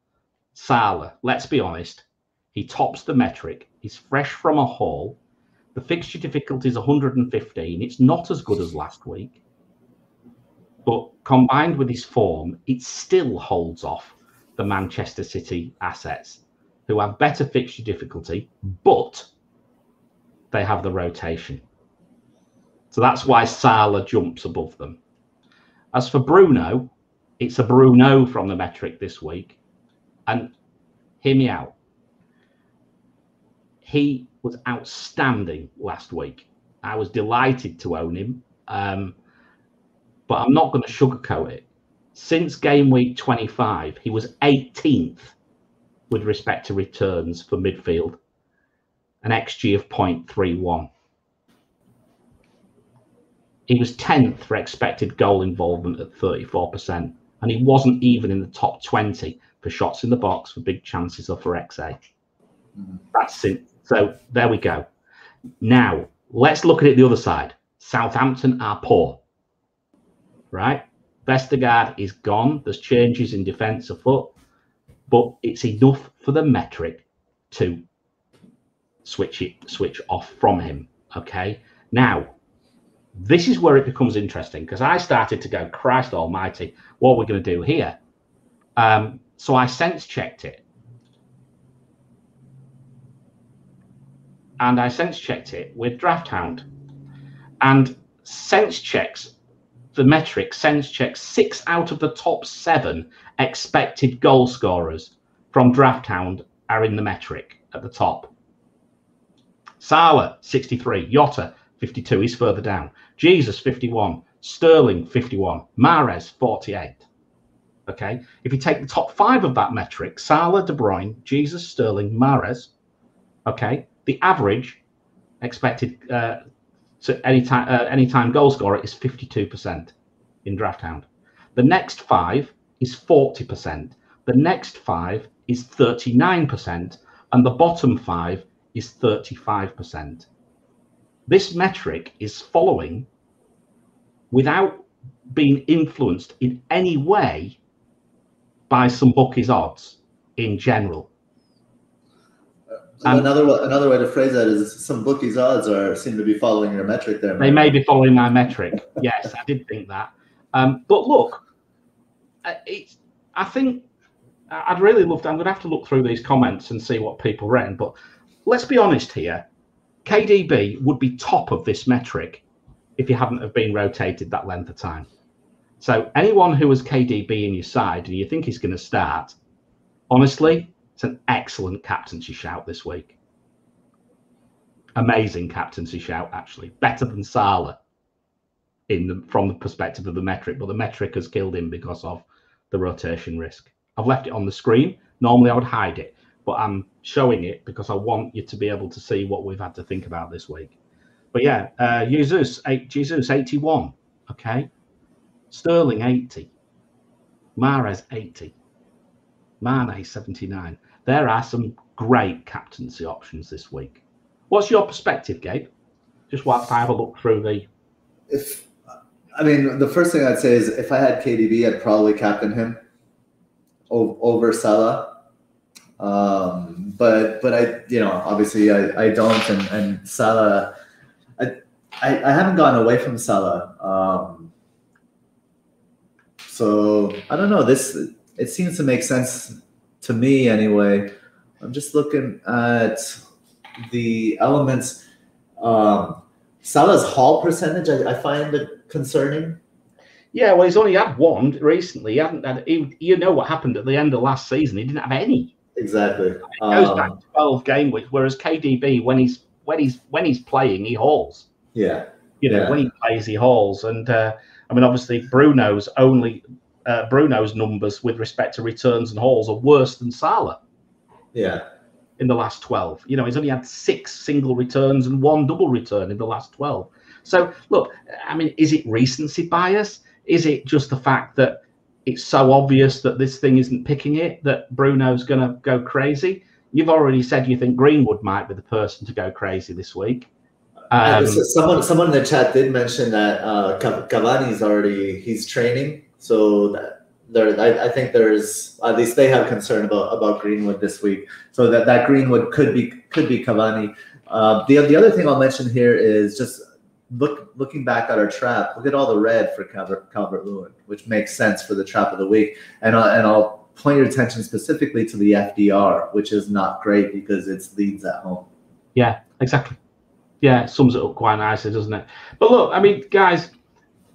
Salah, let's be honest, he tops the metric. He's fresh from a haul. The fixture difficulty is 115. It's not as good as last week, but combined with his form, it still holds off the Manchester City assets, who have better fixture difficulty, but they have the rotation. So that's why Salah jumps above them. As for Bruno, it's a Bruno from the metric this week. And hear me out. He was outstanding last week. I was delighted to own him. Um, but I'm not going to sugarcoat it since game week 25, he was 18th with respect to returns for midfield, an XG of 0.31. He was 10th for expected goal involvement at 34%, and he wasn't even in the top 20 for shots in the box for big chances or for XA. Mm-hmm. That's it. So there we go. Now, let's look at it the other side. Southampton are poor, right? Vestergaard is gone. There's changes in defence afoot, but it's enough for the metric to switch it switch off from him. Okay. Now, This is where it becomes interesting because I started to go, Christ Almighty, what are we going to do here? Um, so I sense checked it. And I sense checked it with DraftHound. And sense checks the metric sense checks six out of the top seven expected goal scorers from DraftHound are in the metric at the top. Salah, 63. Jota, 52. He's further down. Jesus, 51. Sterling, 51. Mahrez, 48. Okay. If you take the top five of that metric, Salah, De Bruyne, Jesus, Sterling, Mahrez, okay, the average expected uh, so anytime uh, anytime goal scorer is 52% in DraftHound. The next five is 40%. The next five is 39%, and the bottom five is 35%. This metric is following without being influenced in any way by some bookies odds in general. And another another way to phrase that is some bookies odds are seem to be following your metric there. They may be following my metric. yes, I did think that. Um, but look, uh, it's. I think I'd really love to. I'm going to have to look through these comments and see what people read. But let's be honest here. KDB would be top of this metric if you hadn't have been rotated that length of time. So anyone who has KDB in your side and you think he's going to start, honestly, it's an excellent captaincy shout this week. Amazing captaincy shout, actually. Better than Salah in the, from the perspective of the metric, but the metric has killed him because of the rotation risk. I've left it on the screen. Normally I would hide it, but I'm showing it because I want you to be able to see what we've had to think about this week. But yeah, uh, Jesus, eight, Jesus 81. Okay. Sterling 80. Mahrez 80. Mane 79. There are some great captaincy options this week. What's your perspective, Gabe? Just while I have a look through the. If I mean, the first thing I'd say is if I had KDB, I'd probably captain him over Salah. Um, but but I you know obviously I, I don't and and Salah I, I I haven't gone away from Salah. Um, so I don't know this it seems to make sense to me anyway. I'm just looking at the elements. Um, Salah's haul percentage, I, I find it concerning. Yeah, well, he's only had one recently. He hasn't had. He, you know what happened at the end of last season? He didn't have any. Exactly. It goes um, back to twelve game weeks. Whereas KDB, when he's when he's when he's playing, he hauls. Yeah. You know, yeah. when he plays, he hauls. And uh, I mean, obviously, Bruno's only uh, Bruno's numbers with respect to returns and hauls are worse than Salah. Yeah. In the last 12. You know, he's only had six single returns and one double return in the last 12. So, look, I mean, is it recency bias? Is it just the fact that it's so obvious that this thing isn't picking it that Bruno's going to go crazy? You've already said you think Greenwood might be the person to go crazy this week. Um, someone, someone in the chat did mention that uh, Cavani's already he's training so that there, I, I, think there's at least they have concern about about Greenwood this week. So that that Greenwood could be could be Cavani. Uh, the the other thing I'll mention here is just look looking back at our trap. Look at all the red for Calvert Calvert Lewin, which makes sense for the trap of the week. And I, and I'll point your attention specifically to the FDR, which is not great because it's Leeds at home. Yeah, exactly. Yeah, it sums it up quite nicely, doesn't it? But look, I mean, guys,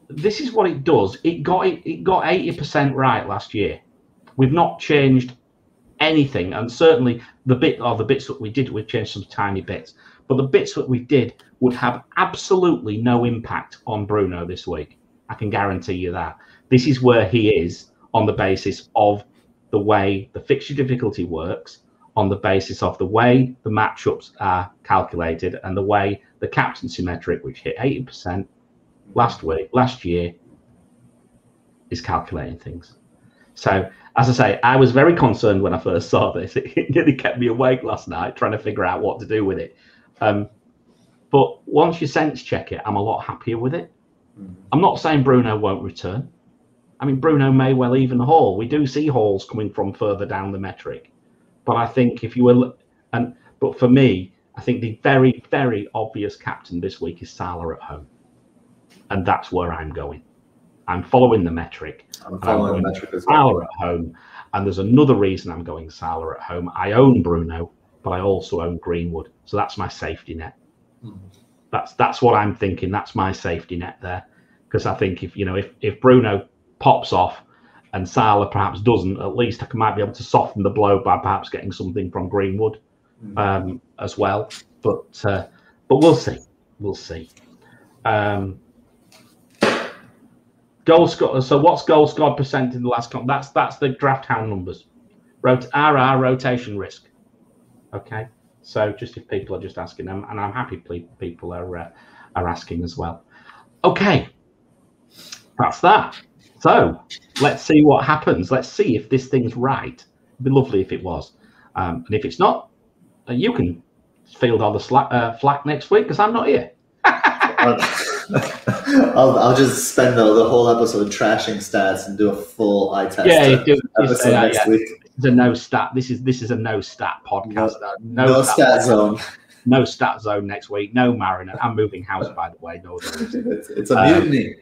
this is what it does. It got it, it got 80% right last year. We've not changed anything, and certainly the bit or the bits that we did, we've changed some tiny bits. But the bits that we did would have absolutely no impact on Bruno this week. I can guarantee you that. This is where he is on the basis of the way the fixture difficulty works, on the basis of the way the matchups are calculated, and the way the captaincy metric, which hit 80%, last week, last year, is calculating things. So, as I say, I was very concerned when I first saw this. It nearly kept me awake last night trying to figure out what to do with it. Um, but once you sense check it, I'm a lot happier with it. Mm-hmm. I'm not saying Bruno won't return. I mean, Bruno may well even haul. We do see hauls coming from further down the metric. But I think if you were, and but for me, I think the very, very obvious captain this week is Salah at home. and that's where I'm going. I'm following the metric. I'm following the metric as well. Salah at home, and there's another reason I'm going Salah at home. I own Bruno, but I also own Greenwood, so that's my safety net. Mhm. That's that's what I'm thinking. That's my safety net there, because I think if you know if if Bruno pops off and Salah perhaps doesn't, at least I might be able to soften the blow by perhaps getting something from Greenwood Mhm. um, as well. But uh, but we'll see. We'll see. Um, goal score. So what's goal scored percent in the last comp? That's that's the draft hound numbers. Rot- RR rotation risk. Okay. So just if people are just asking them, and I'm happy ple- people are uh, are asking as well. Okay. That's that. So let's see what happens. Let's see if this thing's right. It'd be lovely if it was. Um, and if it's not, uh, you can field all the slack, uh, flack next week because I'm not here. I'll, I'll, just spend the, the whole episode trashing stats and do a full eye test Yeah, do- episode that, next yeah. week. It's a no stat. This is this is a no stat podcast. Uh, No, No, stat zone. no stat zone next week. No Mariner. I'm moving house by the way. No. It's, it's a Um, mutiny.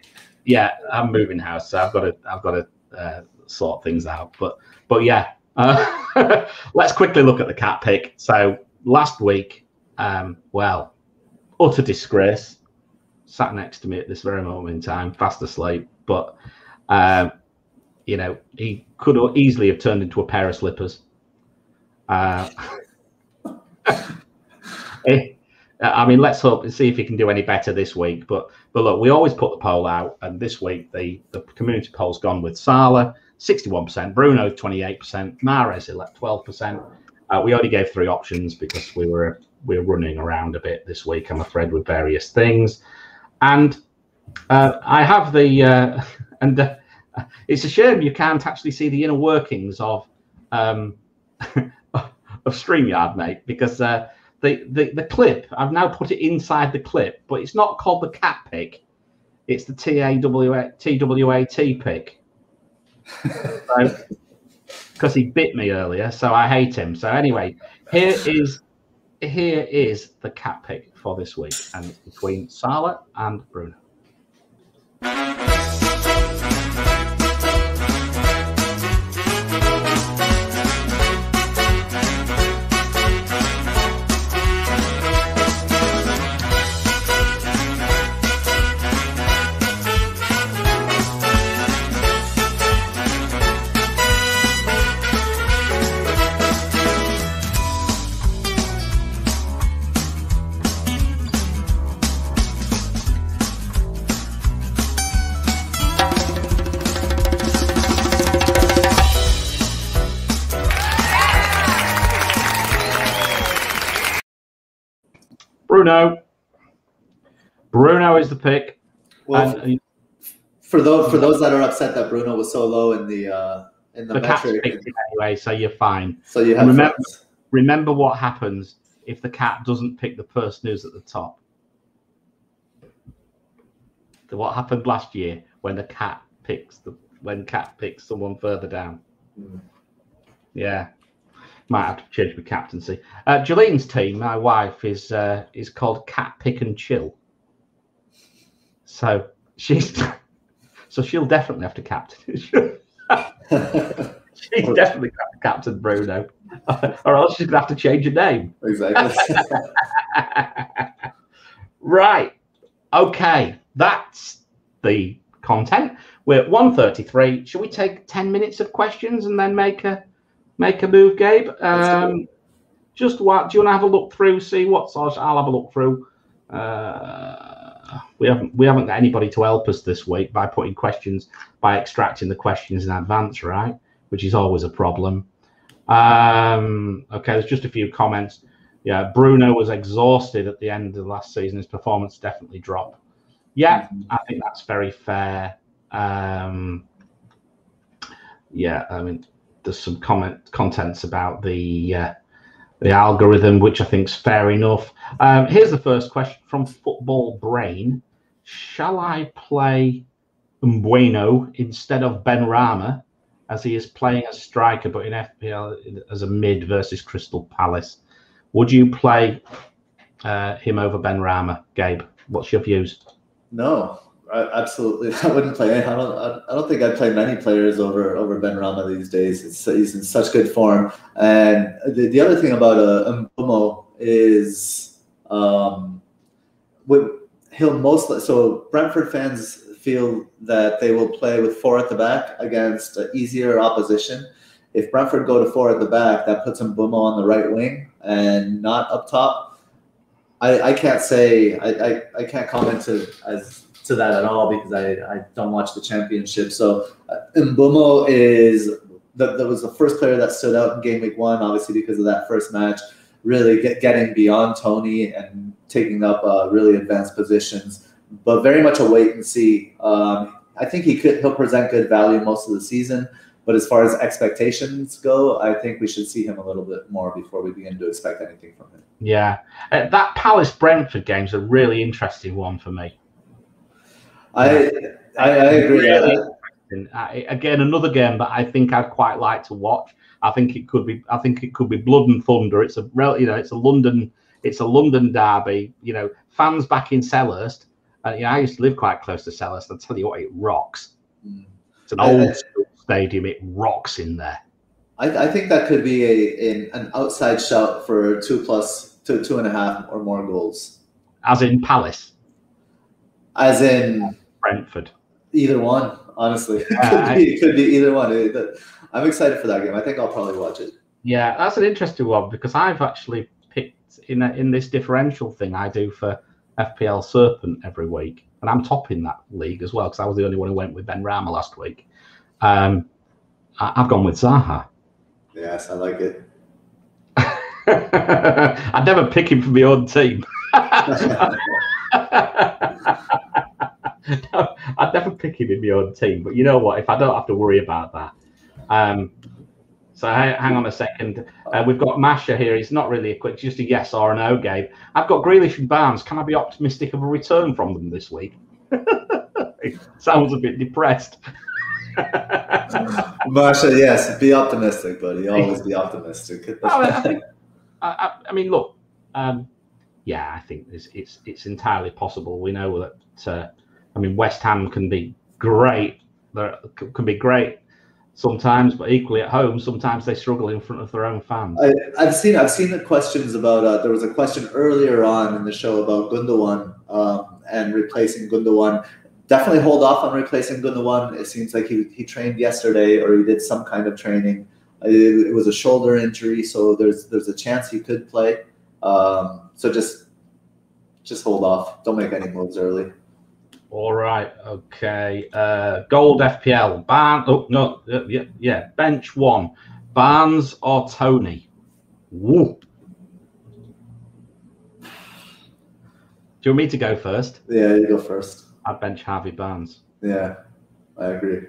yeah, I'm moving house, so I've got to I've got to uh, sort things out. But but yeah, uh, let's quickly look at the cat pick. So last week, um, well, utter disgrace. Sat next to me at this very moment in time, fast asleep. But um, you know, he could easily have turned into a pair of slippers. Uh, eh, I mean, let's hope and see if he can do any better this week. But but look, we always put the poll out, and this week the the community poll's gone with Salah, sixty-one percent, Bruno twenty-eight percent, Mahrez twelve percent. Uh, we only gave three options because we were we were running around a bit this week. I'm afraid with various things, and uh, I have the uh, and uh, it's a shame you can't actually see the inner workings of um, of Streamyard, mate, because. Uh, the, the the clip I've now put it inside the clip, but it's not called the cat pick. It's the T A W A T W A T pick. Because he bit me earlier, so I hate him. So anyway, here is here is the cat pick for this week, and it's between Salah and Bruno. Bruno. Bruno is the pick. Well, and for those for those that are upset that Bruno was so low in the uh, in the, the cat's picked anyway, so you're fine. so you have Remember- friends. Remember what happens if the cat doesn't pick the person who's at the top. What happened last year when the cat picks the when cat picks someone further down. Mm. Yeah, might have to change my captaincy. Uh, Jolene's team, my wife, is uh, is called Cat Pick and Chill. So she's so she'll definitely have to captain. she's definitely got to captain Bruno, or else she's gonna have to change her name. exactly. right. Okay. That's the content. We're at 133. Should we take 10 minutes of questions and then make a make a move, Gabe? Um, just what do you want to have a look through, see what's I'll have a look through. Uh, we haven't we haven't got anybody to help us this week by putting questions by extracting the questions in advance, right? Which is always a problem. Um, okay, there's just a few comments. Yeah, Bruno was exhausted at the end of last season. His performance definitely dropped. Yeah, I think that's very fair. Um, yeah, I mean, there's some comment contents about the uh, the algorithm, which I think is fair enough. Um, here's the first question from Football Brain: Shall I play Mbeumo instead of Benrahma, as he is playing as striker, but in FPL as a mid versus Crystal Palace? Would you play uh, him over Benrahma, Gabe? What's your views? no, absolutely, I wouldn't play. I don't. I don't think I'd play many players over over Benrahma these days. It's, he's in such good form. And the, the other thing about uh, Mbeumo is, um, he'll most so Brentford fans feel that they will play with four at the back against easier opposition. If Brentford go to four at the back, that puts Mbeumo on the right wing and not up top. I, I can't say I, I, I can't comment to as to that at all because I, I don't watch the championship. So uh, Mbeumo is that, that was the first player that stood out in game week one, obviously because of that first match, really get, getting beyond Toney and taking up uh, really advanced positions but very much a wait and see. Um, I think he could he'll present good value most of the season, but as far as expectations go, I think we should see him a little bit more before we begin to expect anything from him. Yeah, uh, that Palace Brentford game is a really interesting one for me. I I, I agree. Really I, again, another game that I think I'd quite like to watch. I think it could be. I think it could be blood and thunder. It's a you know, it's a London, it's a London derby. You know, fans back in Selhurst uh, yeah, I used to live quite close to Selhurst. I'll tell you what, it rocks. Mm. It's an old stadium. It rocks in there. I, I think that could be a an, an outside shout for two plus two two and a half or more goals. As in Palace. As in Brentford. Either one, honestly. Yeah, could, be, it could be either one. I'm excited for that game. I think I'll probably watch it. Yeah, that's an interesting one because I've actually picked in a, in this differential thing I do for FPL Serpent every week, and I'm topping that league as well because I was the only one who went with Benrahma last week. Um, I, have gone with Zaha. Yes, I like it. I'd never pick him for my own team. I'd never pick him in my own team, but you know what? If I don't have to worry about that, um, so hang on a second. Uh, we've got Masha here. It's not really a quick, just a yes or a no game. I've got Grealish and Barnes. Can I be optimistic of a return from them this week? sounds a bit depressed. Masha, yes, be optimistic, buddy. Always be optimistic. I, think, I, I, mean, look, um, yeah, I think it's, it's it's entirely possible. We know that. Uh, I mean, West Ham can be great. They can be great sometimes, but equally at home, sometimes they struggle in front of their own fans. I, have seen I've seen the questions about. Uh, there was a question earlier on in the show about Gundogan um, and replacing Gundogan. Definitely hold off on replacing Gundogan. It seems like he, he trained yesterday or he did some kind of training. It, it was a shoulder injury, so there's there's a chance he could play. Um, so just just hold off. Don't make any moves early. All right. Okay. Uh, gold FPL. Barn. Oh no. Yeah. Yeah. Bench one. Barnes or Toney. Woo. Do you want me to go first? Yeah, you go first. I bench Harvey Barnes. Yeah, I agree.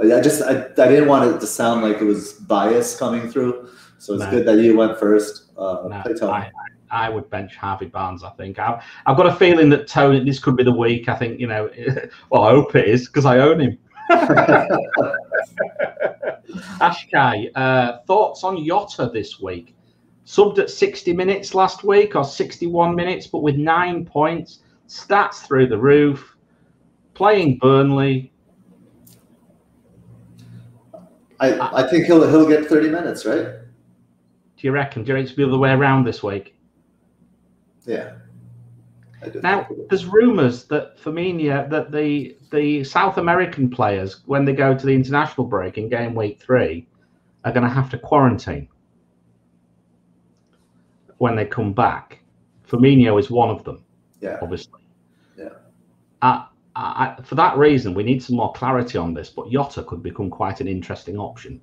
I just I, I didn't want it to sound like it was bias coming through, so it's no. good that you went first. Uh, no. I, I would bench Harvey Barnes. I think I've, I've got a feeling that Toney. This could be the week. I think you know. Well, I hope it is because I own him. Ashkai, uh, thoughts on Jota this week? Subbed at 60 minutes last week or 61 minutes, but with nine points, stats through the roof, playing Burnley. I, I think he'll he'll get 30 minutes, right? Do you reckon? Do you reckon it's the other way around this week? Yeah. Now, there's rumours that Firmino, that the the South American players, when they go to the international break in game week three, are going to have to quarantine when they come back. Firmino is one of them. Yeah. Obviously. Yeah. Uh, I, for that reason, we need some more clarity on this. But Jota could become quite an interesting option.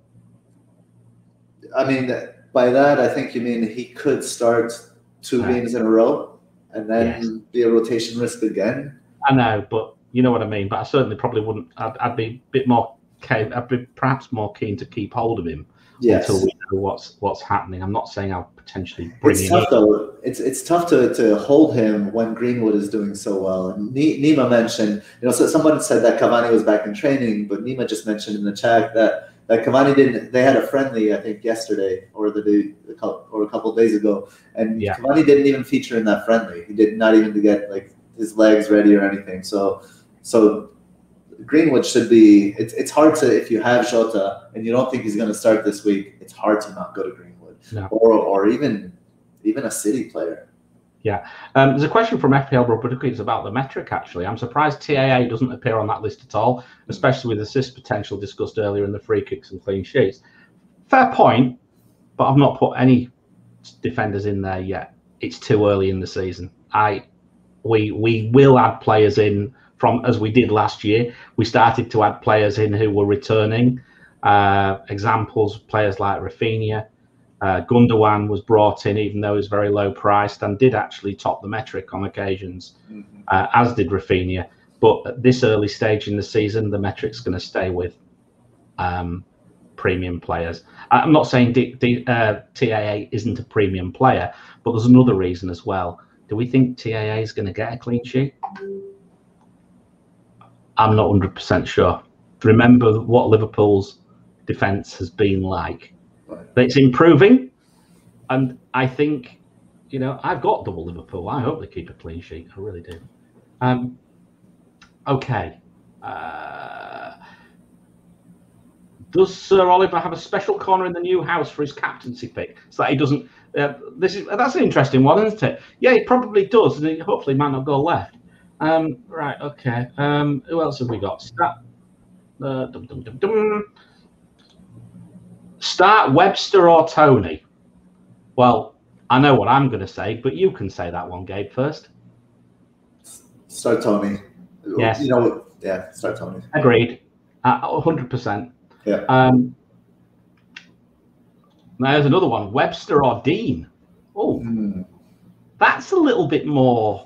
I mean, by that, I think you mean he could start two games in a row and then yes. be a rotation risk again. I know, but you know what I mean. But I certainly probably wouldn't. I'd, I'd be a bit more. I'd be perhaps more keen to keep hold of him yes. until we know what's what's happening. I'm not saying I'll potentially bring it's him. Tough, in. though. It's it's tough to, to hold him when Greenwood is doing so well. And Nima mentioned, you know, so someone said that Cavani was back in training, but Nima just mentioned in the chat that that Cavani didn't. They had a friendly, I think, yesterday or the day or a couple days ago, and yeah. Cavani didn't even feature in that friendly. He did not even to get like his legs ready or anything. So So Greenwood should be. It's, it's hard to if you have Jota and you don't think he's going to start this week. It's hard to not go to Greenwood No. or or even even a City player. Um, there's a question from FPL Rubber It's about the metric, actually. I'm surprised TAA doesn't appear on that list at all, especially with assist potential discussed earlier in the free kicks and clean sheets. Fair point, but I've not put any defenders in there yet. It's too early in the season. I we we will add players in from as we did last year. We started to add players in who were returning. Uh, examples, players like Raphinha, uh, Gundogan was brought in, even though he was very low priced, and did actually top the metric on occasions, uh, as did Raphinha. But at this early stage in the season, the metric's going to stay with um, premium players. I'm not saying D- D- uh, TAA isn't a premium player, but there's another reason as well. Do we think TAA is going to get a clean sheet? I'm not 100% sure. Remember what Liverpool's defence has been like. Right. It's improving, and I think, you know, I've got double Liverpool. I hope they keep a clean sheet. I really do. Um, okay. Uh, does Sir Oliver have a special corner in the new house for his captaincy pick so that he doesn't? Uh, this is that's an interesting one, isn't it? Yeah, he probably does, and he hopefully might not go left. Um, right. Okay. Um, who else have we got? Start. Uh, dum, dum, dum. Start Webster or Toney. Well, I know what I'm going to say, but you can say that one, Gabe, first. Start Toney. Yes. You know, yeah, start Toney. Agreed. Uh, 100%. Yeah. Um, now there's another one Webster or Dean. Oh, Hmm. that's a little bit more.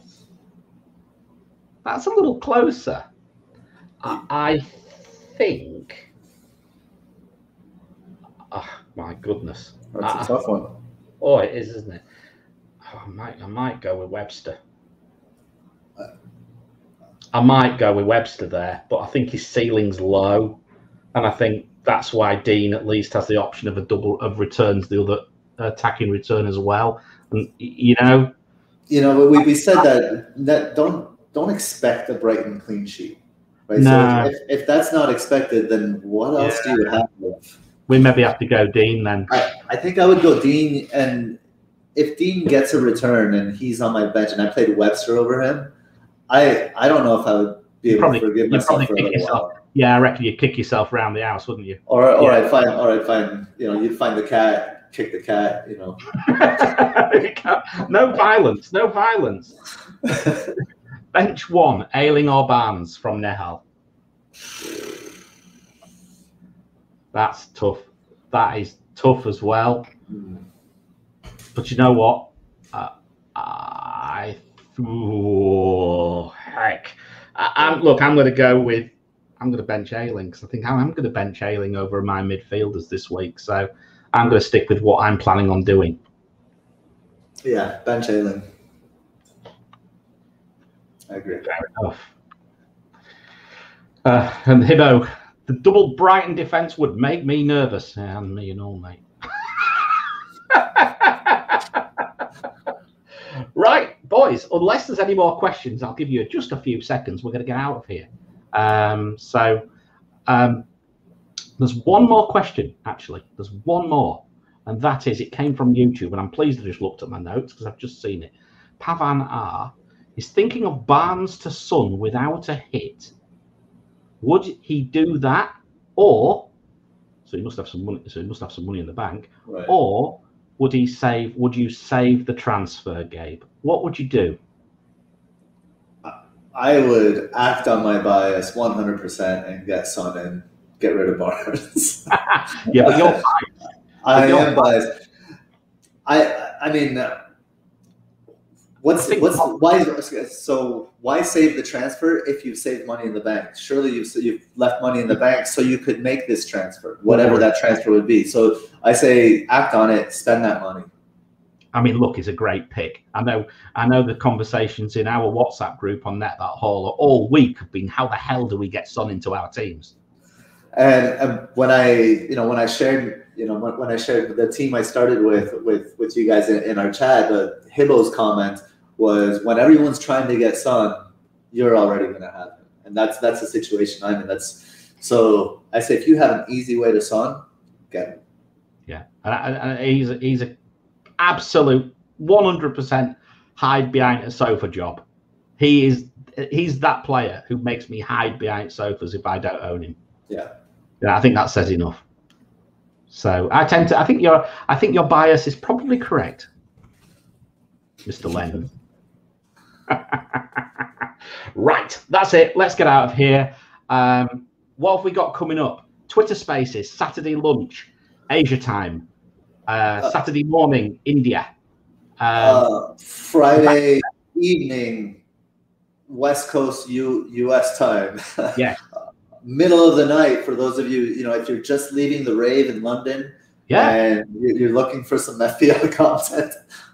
That's a little closer. I, I think. Oh, my goodness. That's Ah. a tough one. Oh, it is, isn't it? Oh, I might, I might go with Webster. I might go with Webster there, but I think his ceiling's low, and I think that's why Dean at least has the option of a double of returns, the other attacking return as well. And you know, You know, we, we said that that don't don't expect a Brighton clean sheet, right? Nah. So if, if that's not expected, then what else do you have? We maybe have to go Dean then. I, I think I would go Dean, and if Dean gets a return and he's on my bench, and I played Webster over him, I I don't know if I would be able probably- to forgive myself for a little yourself. while. Yeah, I reckon you'd kick yourself around the house, wouldn't you? Or or Yeah. I'd find or I'd find you know you'd find the cat, kick the cat, you know. no violence, no violence. Bench one, Ayling or Barnes from Nehal. That's tough. That is tough as well. But you know what? Uh, I ooh, heck. I, I'm look. I'm going to go with. I'm going to bench Ayling because I think I'm, going to bench Ayling over my midfielders this week. So I'm going to stick with what I'm planning on doing. yeah, bench Ayling. I agree. Fair enough. Uh, and Hibbo, the double Brighton defence would make me nervous. And me and all, mate. right, boys, unless there's any more questions, I'll give you just a few seconds. We're going to get out of here. Um, so um, there's one more question, actually. There's one more. And that is, it came from YouTube, and I'm pleased I just looked at my notes because I've just seen it. Pavan R is thinking of Barnes to Son without a hit. Would he do that, or so he must have some money? So he must have some money in the bank, Right. or would he save? Would you save the transfer, Gabe? What would you do? I would act on my bias 100% and get Son and get rid of Barnes. Yeah, but you're I You're am biased. I I mean, uh, what's what's why? So why save the transfer if you've saved money in the bank? Surely you've you've left money in the bank so you could make this transfer, whatever that transfer would be. So I say act on it, spend that money. I mean, look, he's a great pick. I know, I know the conversations in our WhatsApp group on Net That Haul all week have been, how the hell do we get Son into our teams? And, and when I, you know, when I shared, you know, when, when I shared the team I started with, with, with you guys in, in our chat, the Hibbo's comment was when everyone's trying to get Son, you're already going to have him. and that's that's the situation I'm in. That's so I say if you have an easy way to Son, get him. Yeah, and, and he's a, he's a absolute 100% hide behind a sofa job. He is he's that player who makes me hide behind sofas if I don't own him. Yeah. Yeah, I think that says enough. So I tend to I think your I think your bias is probably correct, Mr. Lennon. right, that's it. Let's get out of here. Um, what have we got coming up? Twitter Spaces, Saturday lunch, Asia time, uh, uh Saturday morning, India. Um, uh, Friday evening, West Coast U, US time. Yeah. Middle of the night for those of you, you know, if you're just leaving the rave in London yeah. and you're looking for some FPL content.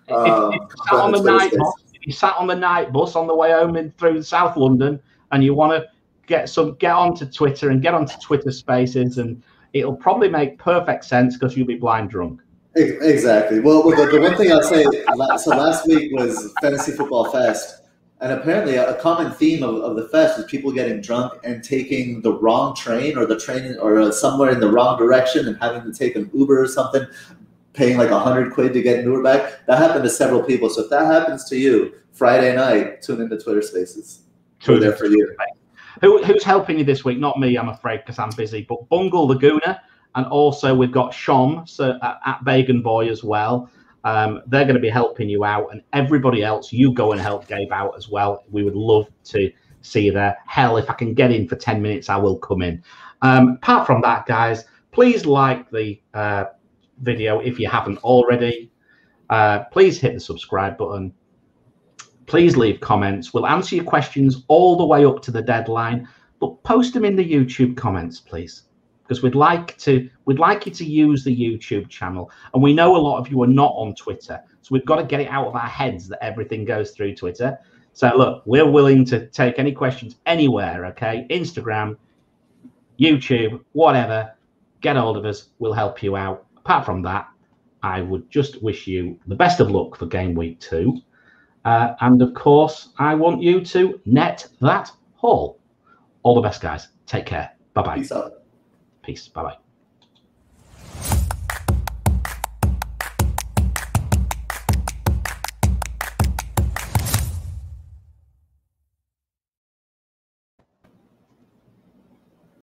Um, if, if on the night if you sat on the night bus on the way home in through South London and you want to get some get onto Twitter and get onto Twitter spaces and it'll probably make perfect sense because you'll be blind drunk. Exactly. Well, the, the one thing I'll say, so last week was Fantasy Football Fest, and apparently a common theme of, of the fest is people getting drunk and taking the wrong train or the train or uh, somewhere in the wrong direction and having to take an Uber or something, paying like a hundred quid to get Uber back. That happened to several people. So if that happens to you, Friday night, tune into Twitter Spaces. We're there for you. Who, who's helping you this week? Not me, I'm afraid, because I'm busy. But Bungle Laguna and also we've got Shom so at, at Bagan Boy as well. Um, they're going to be helping you out, and everybody else, you go and help Gabe out as well. We would love to see you there. Hell, if I can get in for 10 minutes, I will come in. Um, apart from that, guys, please like the uh, video if you haven't already. Uh, please hit the subscribe button. Please leave comments. We'll answer your questions all the way up to the deadline, but post them in the YouTube comments, please because we'd like to we'd like you to use the YouTube channel. And we know a lot of you are not on Twitter, so we've got to get it out of our heads that everything goes through Twitter. So look, we're willing to take any questions anywhere. Okay, Instagram, YouTube, whatever. Get hold of us. We'll help you out. Apart from that, I would just wish you the best of luck for game week two. Uh, and of course, I want you to net that haul. All the best, guys. Take care. Bye bye. Peace out. Peace. Bye bye.